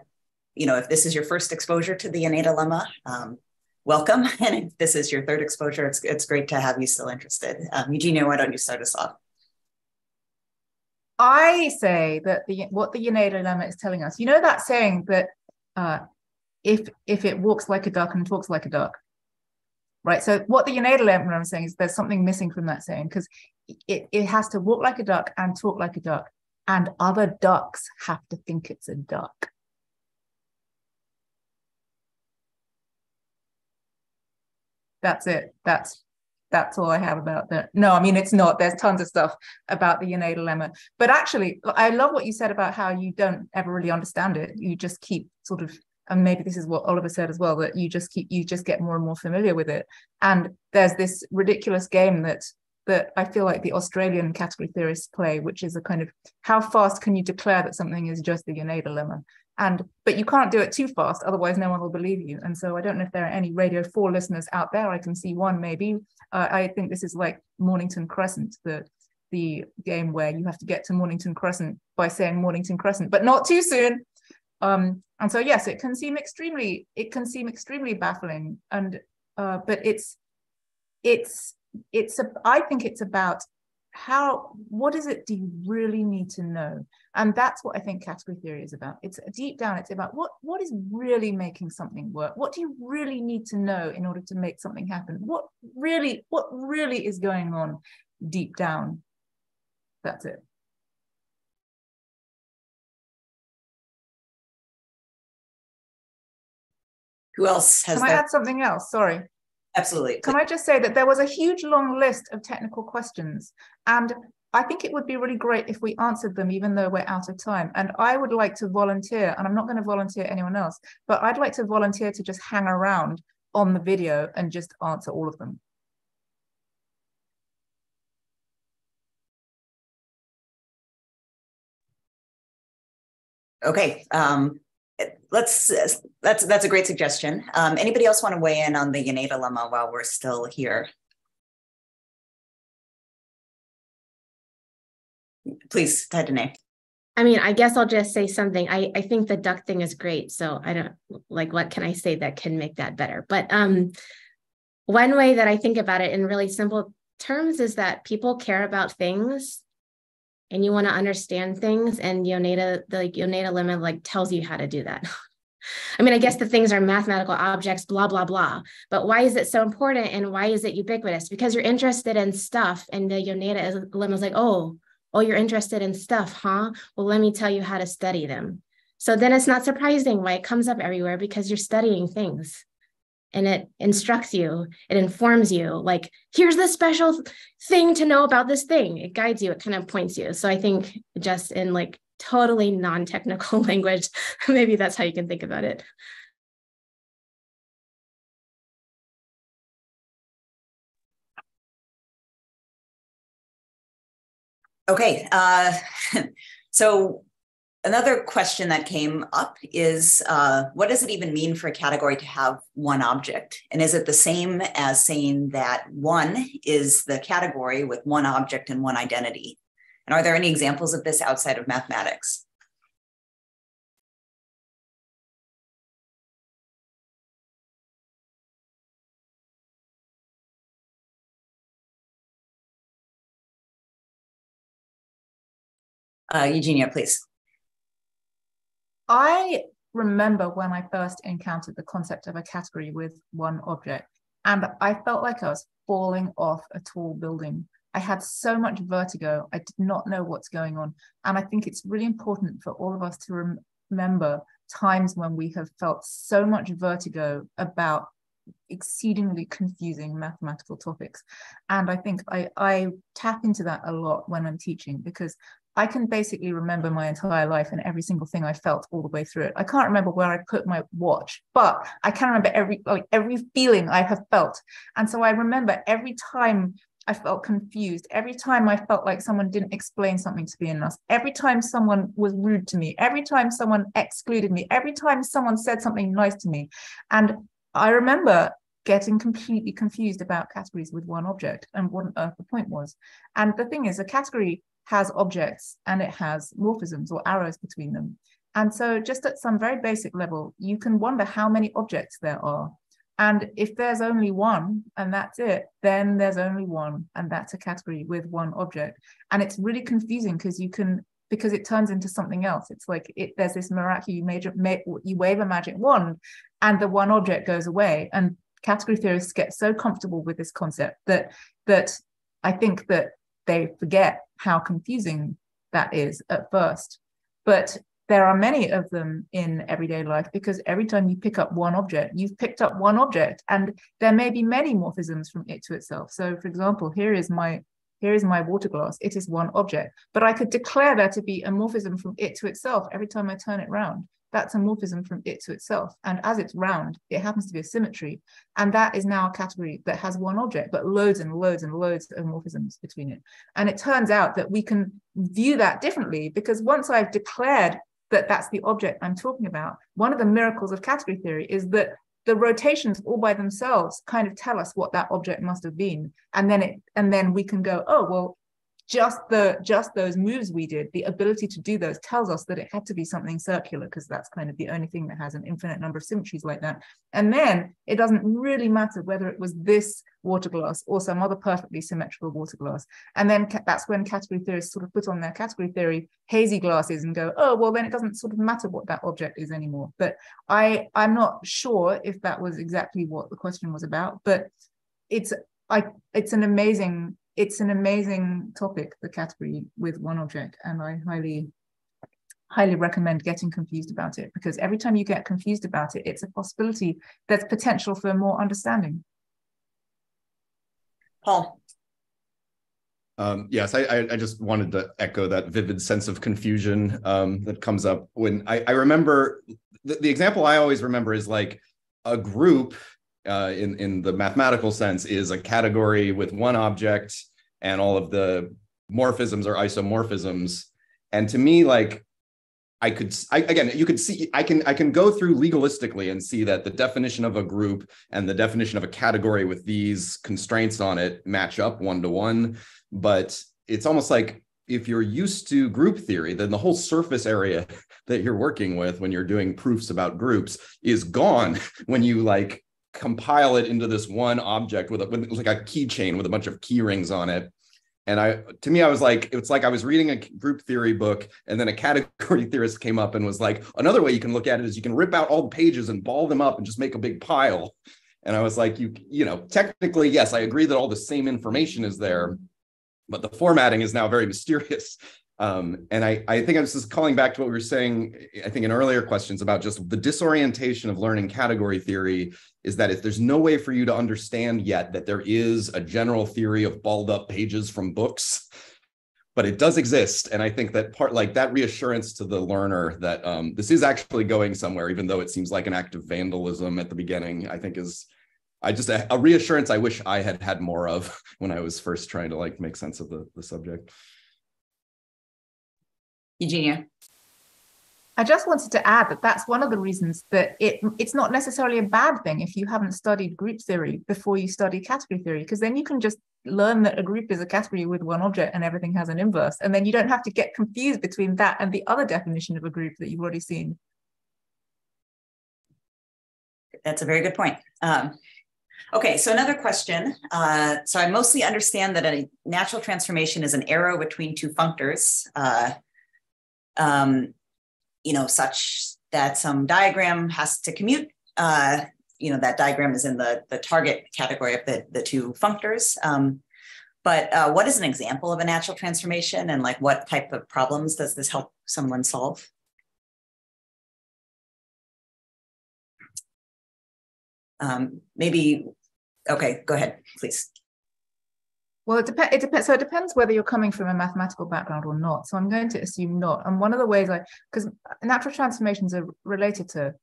you know, if this is your first exposure to the Yoneda lemma, um, welcome. (laughs) And if this is your third exposure, it's, it's great to have you still interested. Um, Eugenia, why don't you start us off?
I say that the what the Yoneda lemma is telling us, you know that saying that uh, if if it walks like a duck and talks like a duck, right? So what the Yoneda lemma is saying is there's something missing from that saying because it, it has to walk like a duck and talk like a duck, and other ducks have to think it's a duck. that's it. That's that's all I have about that. No, I mean it's not. There's tons of stuff about the Yoneda lemma. But actually, I love what you said about how you don't ever really understand it. You just keep sort of and maybe this is what Oliver said as well, that you just keep you just get more and more familiar with it. And there's this ridiculous game that that I feel like the Australian category theorists play, which is a kind of how fast can you declare that something is just the Yoneda lemma? and but you can't do it too fast otherwise no one will believe you. And so i don't know if there are any radio 4 listeners out there. I can see one maybe. Uh, i think this is like mornington crescent the the game where you have to get to mornington crescent by saying mornington crescent but not too soon. Um and so yes it can seem extremely it can seem extremely baffling. And uh but it's it's it's a, i think it's about how what is it do you really need to know? And that's what i think category theory is about. It's deep down it's about what what is really making something work? What do you really need to know in order to make something happen? What really what really is going on deep down? That's it.
Who else has
can i add something else? Sorry
Absolutely.
Can I just say that there was a huge long list of technical questions and I think it would be really great if we answered them, even though we're out of time. And I would like to volunteer, and I'm not going to volunteer anyone else, but I'd like to volunteer to just hang around on the video and just answer all of them.
Okay, um, let's that's that's a great suggestion. Um, anybody else want to weigh in on the Yoneda lemma while we're still here? Please, Danae.
I mean, I guess I'll just say something. I, I think the duck thing is great. So I don't like what can I say that can make that better? But um, one way that I think about it in really simple terms is that people care about things and you want to understand things and Yoneda, the Yoneda lemma like tells you how to do that. (laughs) I mean, I guess the things are mathematical objects, blah, blah, blah. But why is it so important and why is it ubiquitous? Because you're interested in stuff and the Yoneda lemma is like, oh, oh, you're interested in stuff, huh? Well, let me tell you how to study them. So then it's not surprising why it comes up everywhere because you're studying things and it instructs you, it informs you, like, here's the special thing to know about this thing. It guides you, it kind of points you. So I think just in like totally non technical (laughs) language, maybe that's how you can think about it.
Okay, uh, (laughs) so Another question that came up is uh, what does it even mean for a category to have one object? And is it the same as saying that one is the category with one object and one identity? And are there any examples of this outside of mathematics? Uh, Eugenia, please.
I remember when I first encountered the concept of a category with one object, and I felt like I was falling off a tall building. I had so much vertigo. I did not know what's going on. And I think it's really important for all of us to rem- remember times when we have felt so much vertigo about exceedingly confusing mathematical topics. And I think I, I tap into that a lot when I'm teaching because I can basically remember my entire life and every single thing I felt all the way through it. I can't remember where I put my watch, but I can remember every like every feeling I have felt. And so I remember every time I felt confused, every time I felt like someone didn't explain something to me enough, every time someone was rude to me, every time someone excluded me, every time someone said something nice to me. And I remember getting completely confused about categories with one object and what on earth the point was. And the thing is, a category has objects and it has morphisms or arrows between them. And so just at some very basic level, you can wonder how many objects there are. And if there's only one and that's it, then there's only one and that's a category with one object. And it's really confusing because you can because it turns into something else. It's like it, there's this miraculous you, major, you wave a magic wand and the one object goes away. And category theorists get so comfortable with this concept that that I think that they forget how confusing that is at first. But there are many of them in everyday life because every time you pick up one object, you've picked up one object, and there may be many morphisms from it to itself. So, for example, here is my here is my water glass. It is one object, but I could declare there to be a morphism from it to itself every time I turn it round that's a morphism from it to itself. And as it's round, it happens to be a symmetry. And that is now a category that has one object, but loads and loads and loads of morphisms between it. And it turns out that we can view that differently because once I've declared that that's the object I'm talking about, one of the miracles of category theory is that the rotations all by themselves kind of tell us what that object must have been. And then it and then we can go, oh, well, just the just those moves we did the ability to do those tells us that it had to be something circular because that's kind of the only thing that has an infinite number of symmetries like that. And then it doesn't really matter whether it was this water glass or some other perfectly symmetrical water glass. And then that's when category theorists sort of put on their category theory hazy glasses and go oh well then it doesn't sort of matter what that object is anymore. But i i'm not sure if that was exactly what the question was about but it's I it's an amazing it's an amazing topic, the category with one object, and I highly, highly recommend getting confused about it because every time you get confused about it, it's a possibility there's potential for more understanding.
Paul.
Um, yes, I, I just wanted to echo that vivid sense of confusion um, that comes up when I, I remember the, the example I always remember is like a group uh, in in the mathematical sense is a category with one object and all of the morphisms or isomorphisms. And to me like i could I, again you could see i can i can go through legalistically and see that the definition of a group and the definition of a category with these constraints on it match up one to one. But it's almost like if you're used to group theory, then the whole surface area (laughs) that you're working with when you're doing proofs about groups is gone (laughs) when you like compile it into this one object with, a, with like a keychain with a bunch of key rings on it. And I, to me, I was like, it's like I was reading a group theory book, and then a (laughs) category theorist came up and was like, another way you can look at it is you can rip out all the pages and ball them up and just make a big pile. And I was like, you, you know, technically, yes, I agree that all the same information is there, but the formatting is now very (laughs) mysterious. Um, and I, I think I'm just calling back to what we were saying, I think in earlier questions about just the disorientation of learning category theory is that if there's no way for you to understand yet that there is a general theory of balled up pages from books, but it does exist. And I think that part like that reassurance to the learner that um, this is actually going somewhere, even though it seems like an act of vandalism at the beginning, I think is I just a, a reassurance I wish I had had more of (laughs) when I was first trying to like make sense of the, the subject.
Eugenia.
I just wanted to add that that's one of the reasons that it it's not necessarily a bad thing if you haven't studied group theory before you study category theory, because then you can just learn that a group is a category with one object and everything has an inverse. And then you don't have to get confused between that and the other definition of a group that you've already seen.
That's a very good point. Um, okay, so another question. Uh, so I mostly understand that a natural transformation is an arrow between two functors. Uh, um, you know, such that some diagram has to commute. Uh, you know, that diagram is in the, the target category of the, the two functors. Um, but uh, what is an example of a natural transformation and like what type of problems does this help someone solve? Um, maybe, okay, go ahead, please.
Well, it depends. It depends. So it depends whether you're coming from a mathematical background or not. So I'm going to assume not. And one of the ways I, because natural transformations are related to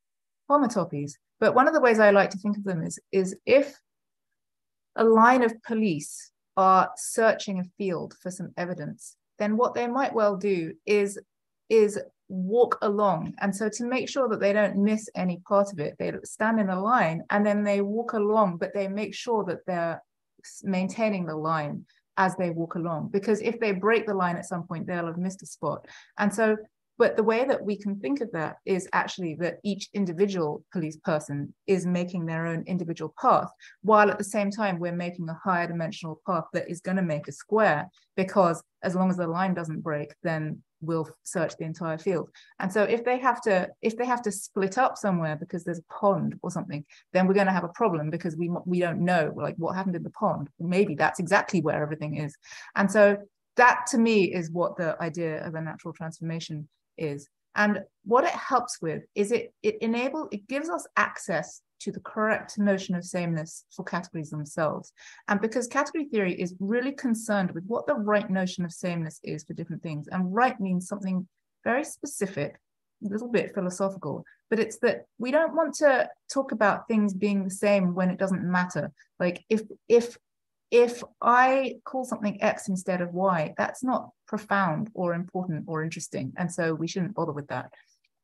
homotopies, but one of the ways I like to think of them is, is if a line of police are searching a field for some evidence, then what they might well do is, is walk along. And so to make sure that they don't miss any part of it, they stand in a line and then they walk along, but they make sure that they're maintaining the line as they walk along because if they break the line at some point they'll have missed a spot. And so but the way that we can think of that is actually that each individual police person is making their own individual path, while at the same time we're making a higher dimensional path that is going to make a square, because as long as the line doesn't break, then we'll search the entire field. And so if they have to if they have to split up somewhere because there's a pond or something, then we're going to have a problem because we we don't know like what happened in the pond. Maybe that's exactly where everything is. And so that to me is what the idea of a natural transformation is. And what it helps with is it it enable it gives us access to the correct notion of sameness for categories themselves. And because category theory is really concerned with what the right notion of sameness is for different things. And right means something very specific, a little bit philosophical, but it's that we don't want to talk about things being the same when it doesn't matter. Like if if if I call something X instead of Y, that's not profound or important or interesting. And so we shouldn't bother with that.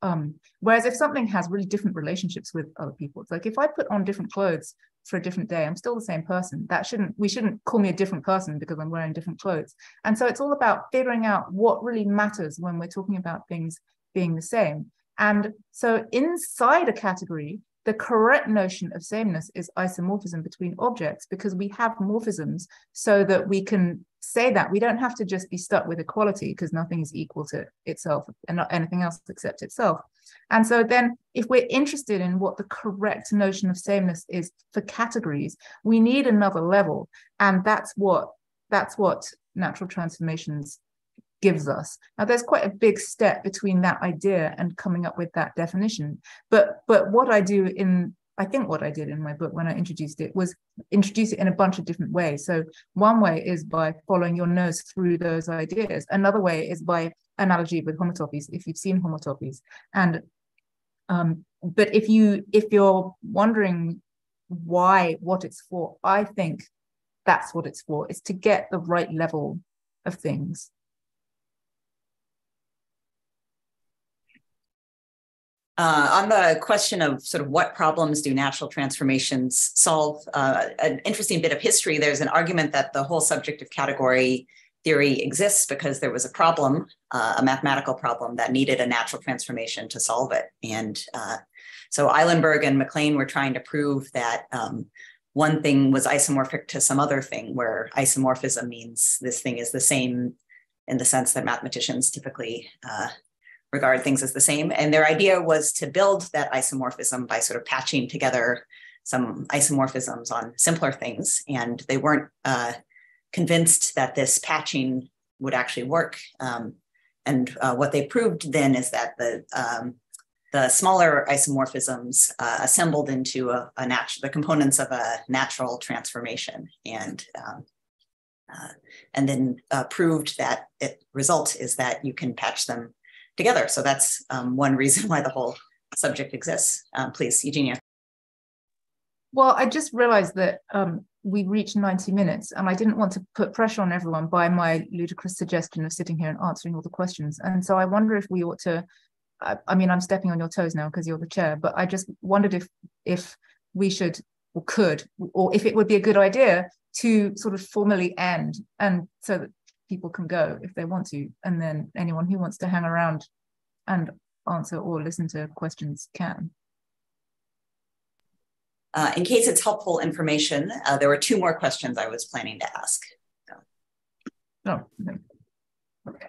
Um, whereas if something has really different relationships with other people, it's like if I put on different clothes for a different day. I'm still the same person. That shouldn't we shouldn't call me a different person because I'm wearing different clothes. And so it's all about figuring out what really matters when we're talking about things being the same. And so inside a category, the correct notion of sameness is isomorphism between objects because we have morphisms so that we can say that we don't have to just be stuck with equality because nothing is equal to itself and not anything else except itself. And so then if we're interested in what the correct notion of sameness is for categories, we need another level. And that's what that's what natural transformations gives us. Now there's quite a big step between that idea and coming up with that definition. But but what I do in I think what I did in my book when I introduced it was introduce it in a bunch of different ways. So one way is by following your nose through those ideas. Another way is by analogy with homotopies, if you've seen homotopies. And um, but if you if you're wondering why what it's for, I think that's what it's for. It's to get the right level of things.
Uh, on the question of sort of what problems do natural transformations solve, uh, an interesting bit of history, there's an argument that the whole subject of category theory exists because there was a problem, uh, a mathematical problem that needed a natural transformation to solve it. And uh, so Eilenberg and Mac Lane were trying to prove that um, one thing was isomorphic to some other thing, where isomorphism means this thing is the same in the sense that mathematicians typically uh, regard things as the same. And their idea was to build that isomorphism by sort of patching together some isomorphisms on simpler things. And they weren't uh, convinced that this patching would actually work. Um, and uh, what they proved then is that the um, the smaller isomorphisms uh, assembled into a, a natural the components of a natural transformation and um, uh, and then uh, proved that it result is that you can patch them together. So that's um, one reason why the whole subject exists. Um, please, Eugenia.
Well, I just realized that um, we reached 90 minutes and I didn't want to put pressure on everyone by my ludicrous suggestion of sitting here and answering all the questions. And so I wonder if we ought to, I, I mean, I'm stepping on your toes now because you're the chair, but I just wondered if, if we should or could, or if it would be a good idea to sort of formally end and so that people can go if they want to. And then anyone who wants to hang around and answer or listen to questions can.
Uh, in case it's helpful information, uh, there were two more questions I was planning to ask. So.
Oh, okay.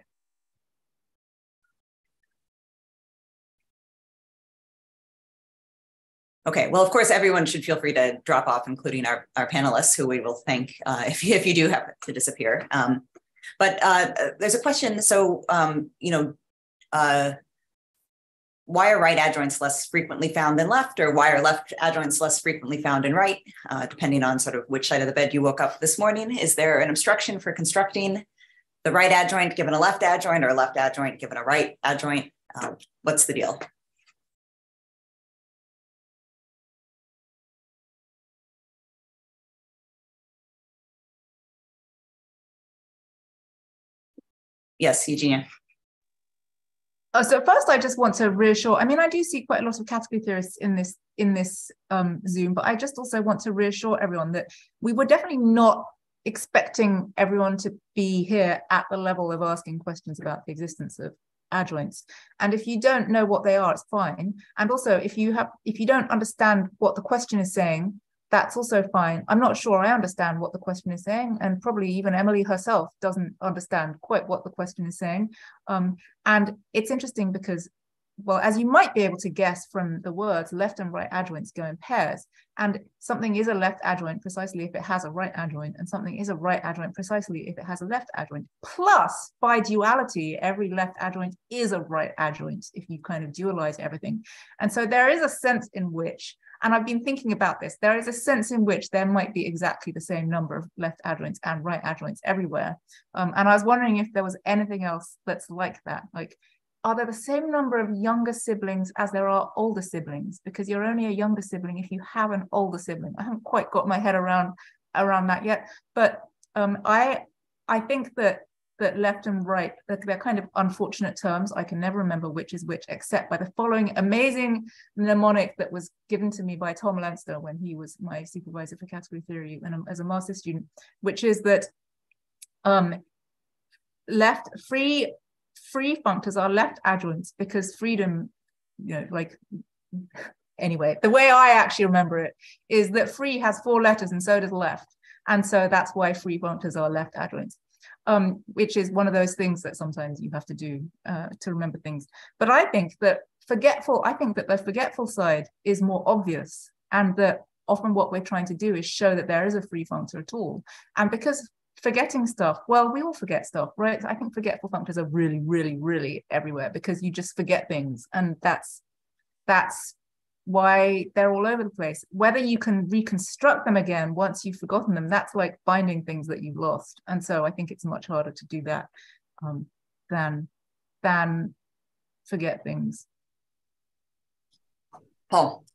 Okay, well, of course, everyone should feel free to drop off, including our, our panelists, who we will thank uh, if, (laughs) if you do have to disappear. Um, but uh, there's a question. So, um, you know, uh, why are right adjoints less frequently found than left, or why are left adjoints less frequently found than right, uh, depending on sort of which side of the bed you woke up this morning? Is there an obstruction for constructing the right adjoint given a left adjoint, or a left adjoint given a right adjoint? Uh, what's the deal? Yes, Eugenia.
Oh, so first, I just want to reassure. I mean, I do see quite a lot of category theorists in this in this um, Zoom, but I just also want to reassure everyone that we were definitely not expecting everyone to be here at the level of asking questions about the existence of adjoints. And if you don't know what they are, it's fine. And also, if you have if you don't understand what the question is saying, that's also fine. I'm not sure I understand what the question is saying, and probably even Emily herself doesn't understand quite what the question is saying. Um, and it's interesting because, well, as you might be able to guess from the words, left and right adjoints go in pairs, and something is a left adjoint precisely if it has a right adjoint, and something is a right adjoint precisely if it has a left adjoint. Plus, by duality, every left adjoint is a right adjoint if you kind of dualize everything. And so there is a sense in which and I've been thinking about this. There is a sense in which there might be exactly the same number of left adjoints and right adjoints everywhere. Um, and I was wondering if there was anything else that's like that. Like, are there the same number of younger siblings as there are older siblings? Because you're only a younger sibling if you have an older sibling. I haven't quite got my head around around that yet, but um, I I think that that left and right, they're kind of unfortunate terms. I can never remember which is which, except by the following amazing mnemonic that was given to me by Tom Leinster when he was my supervisor for category theory and as a master student, which is that um, left free free functors are left adjoints because freedom, you know, like anyway, the way I actually remember it is that free has four letters and so does left. And so that's why free functors are left adjoints um, which is one of those things that sometimes you have to do uh, to remember things. But I think that forgetful, I think that the forgetful side is more obvious and that often what we're trying to do is show that there is a free functor at all. And because forgetting stuff, well, we all forget stuff, right? I think forgetful functors are really, really, really everywhere because you just forget things. And that's that's why they're all over the place. Whether you can reconstruct them again once you've forgotten them, that's like finding things that you've lost. And so I think it's much harder to do that um, than than forget things.
Paul.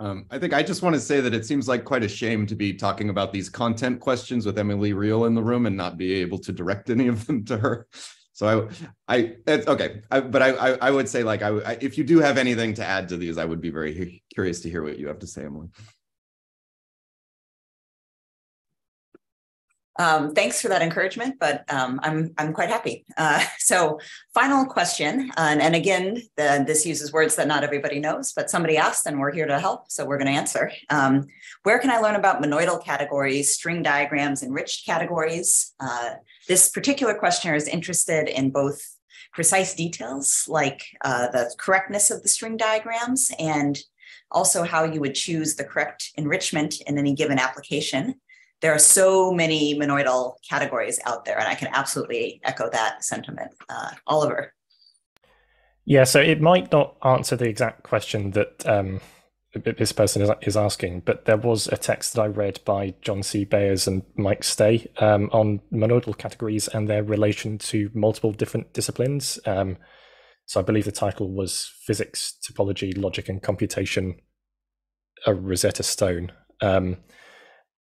Um, I think I just want to say that it seems like quite a shame to be talking about these content questions with Emily Riehl in the room and not be able to direct any of them to her. So I, I, that's okay. I, but I, I, I, would say like, I, I, if you do have anything to add to these, I would be very curious to hear what you have to say, Emily.
Um, thanks for that encouragement, but um, I'm I'm quite happy. Uh, (laughs) so, final question, and, and again, the, this uses words that not everybody knows, but somebody asked, and we're here to help, so we're going to answer. Um, where can I learn about monoidal categories, string diagrams, enriched categories? Uh, this particular questioner is interested in both precise details like uh, the correctness of the string diagrams and also how you would choose the correct enrichment in any given application. There are so many monoidal categories out there, and I can absolutely echo that sentiment. Uh, Oliver.
Yeah, so it might not answer the exact question that um, this person is, is asking, but there was a text that I read by John C. Baez and Mike Stay um, on monoidal categories and their relation to multiple different disciplines. Um, so I believe the title was Physics, Topology, Logic, and Computation, a Rosetta Stone. Um,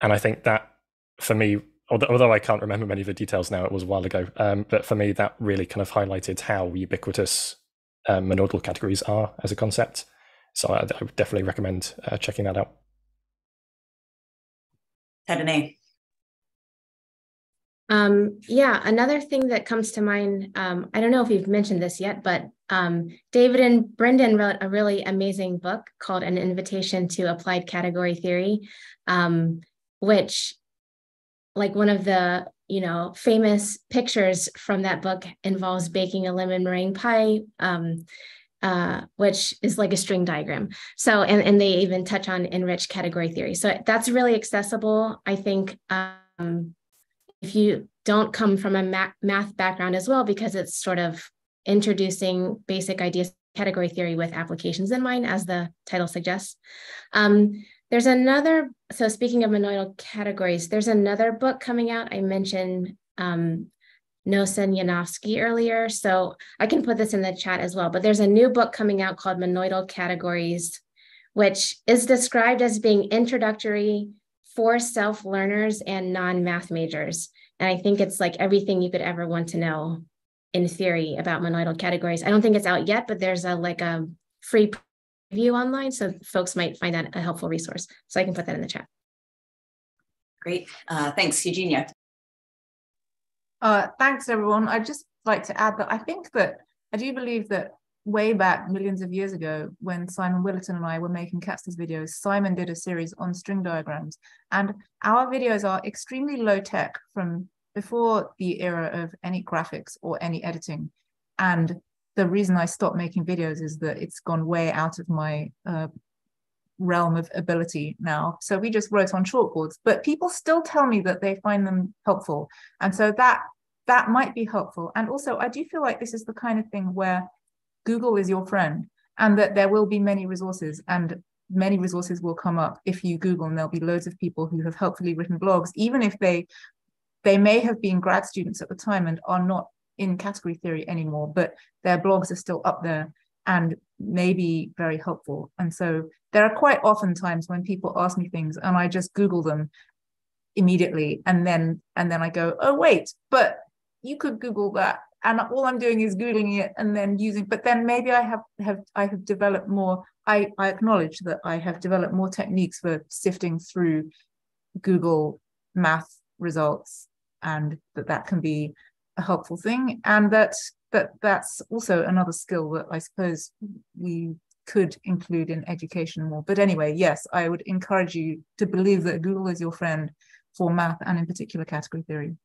and I think that for me, although, although, I can't remember many of the details now, it was a while ago, um, but for me, that really kind of highlighted how ubiquitous um, monoidal categories are as a concept. So I, I would definitely recommend uh, checking that out.
Tai-Danae.
Um, yeah, another thing that comes to mind, um, I don't know if you've mentioned this yet, but um, David and Brendan wrote a really amazing book called An Invitation to Applied Category Theory, um, which, like one of the you know famous pictures from that book involves baking a lemon meringue pie. Um, uh, which is like a string diagram. So, and, and they even touch on enriched category theory. So that's really accessible. I think um, if you don't come from a math background as well, because it's sort of introducing basic ideas category theory with applications in mind, as the title suggests. Um, there's another, so speaking of monoidal categories, there's another book coming out. I mentioned um, Noson Yanofsky earlier. So I can put this in the chat as well. But there's a new book coming out called Monoidal Categories, which is described as being introductory for self learners and non math majors. And I think it's like everything you could ever want to know in theory about monoidal categories. I don't think it's out yet, but there's a like a free preview online. So folks might find that a helpful resource. So I can put that in the chat.
Great. Uh, thanks, Eugenia.
Uh, thanks, everyone. I'd just like to add that I think that I do believe that way back millions of years ago, when Simon Willerton and I were making Catsters videos, Simon did a series on string diagrams. And our videos are extremely low tech from before the era of any graphics or any editing. And the reason I stopped making videos is that it's gone way out of my uh, realm of ability now. So we just wrote on chalkboards, but people still tell me that they find them helpful. And so that that might be helpful. And also, I do feel like this is the kind of thing where Google is your friend and that there will be many resources and many resources will come up if you Google and there'll be loads of people who have helpfully written blogs, even if they they may have been grad students at the time and are not in category theory anymore, but their blogs are still up there and may be very helpful. And so there are quite often times when people ask me things and I just Google them immediately and then and then I go, oh wait, but you could Google that. And all I'm doing is Googling it and then using, but then maybe I have, have I have developed more, I, I acknowledge that I have developed more techniques for sifting through Google math results and that that can be a helpful thing. And that that that's also another skill that I suppose we could include in education more. But anyway, yes, I would encourage you to believe that Google is your friend for math and in particular category theory.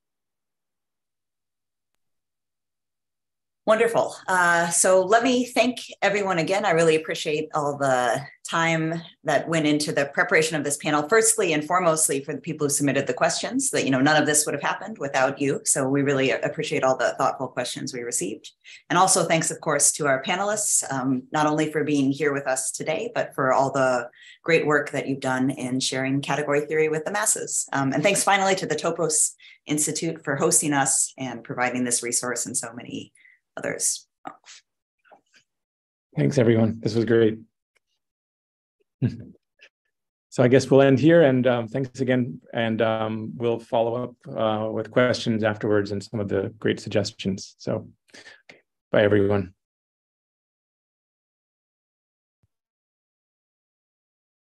Wonderful. Uh, so let me thank everyone again. I really appreciate all the time that went into the preparation of this panel. Firstly and foremostly for the people who submitted the questions that, you know, none of this would have happened without you. So we really appreciate all the thoughtful questions we received. And also thanks, of course, to our panelists, um, not only for being here with us today, but for all the great work that you've done in sharing category theory with the masses. Um, and thanks finally to the Topos Institute for hosting us and providing this resource and so many others.
Thanks, everyone. This was great. so I guess we'll end here and um, thanks again. And um, we'll follow up uh, with questions afterwards and some of the great suggestions. So okay. bye, everyone.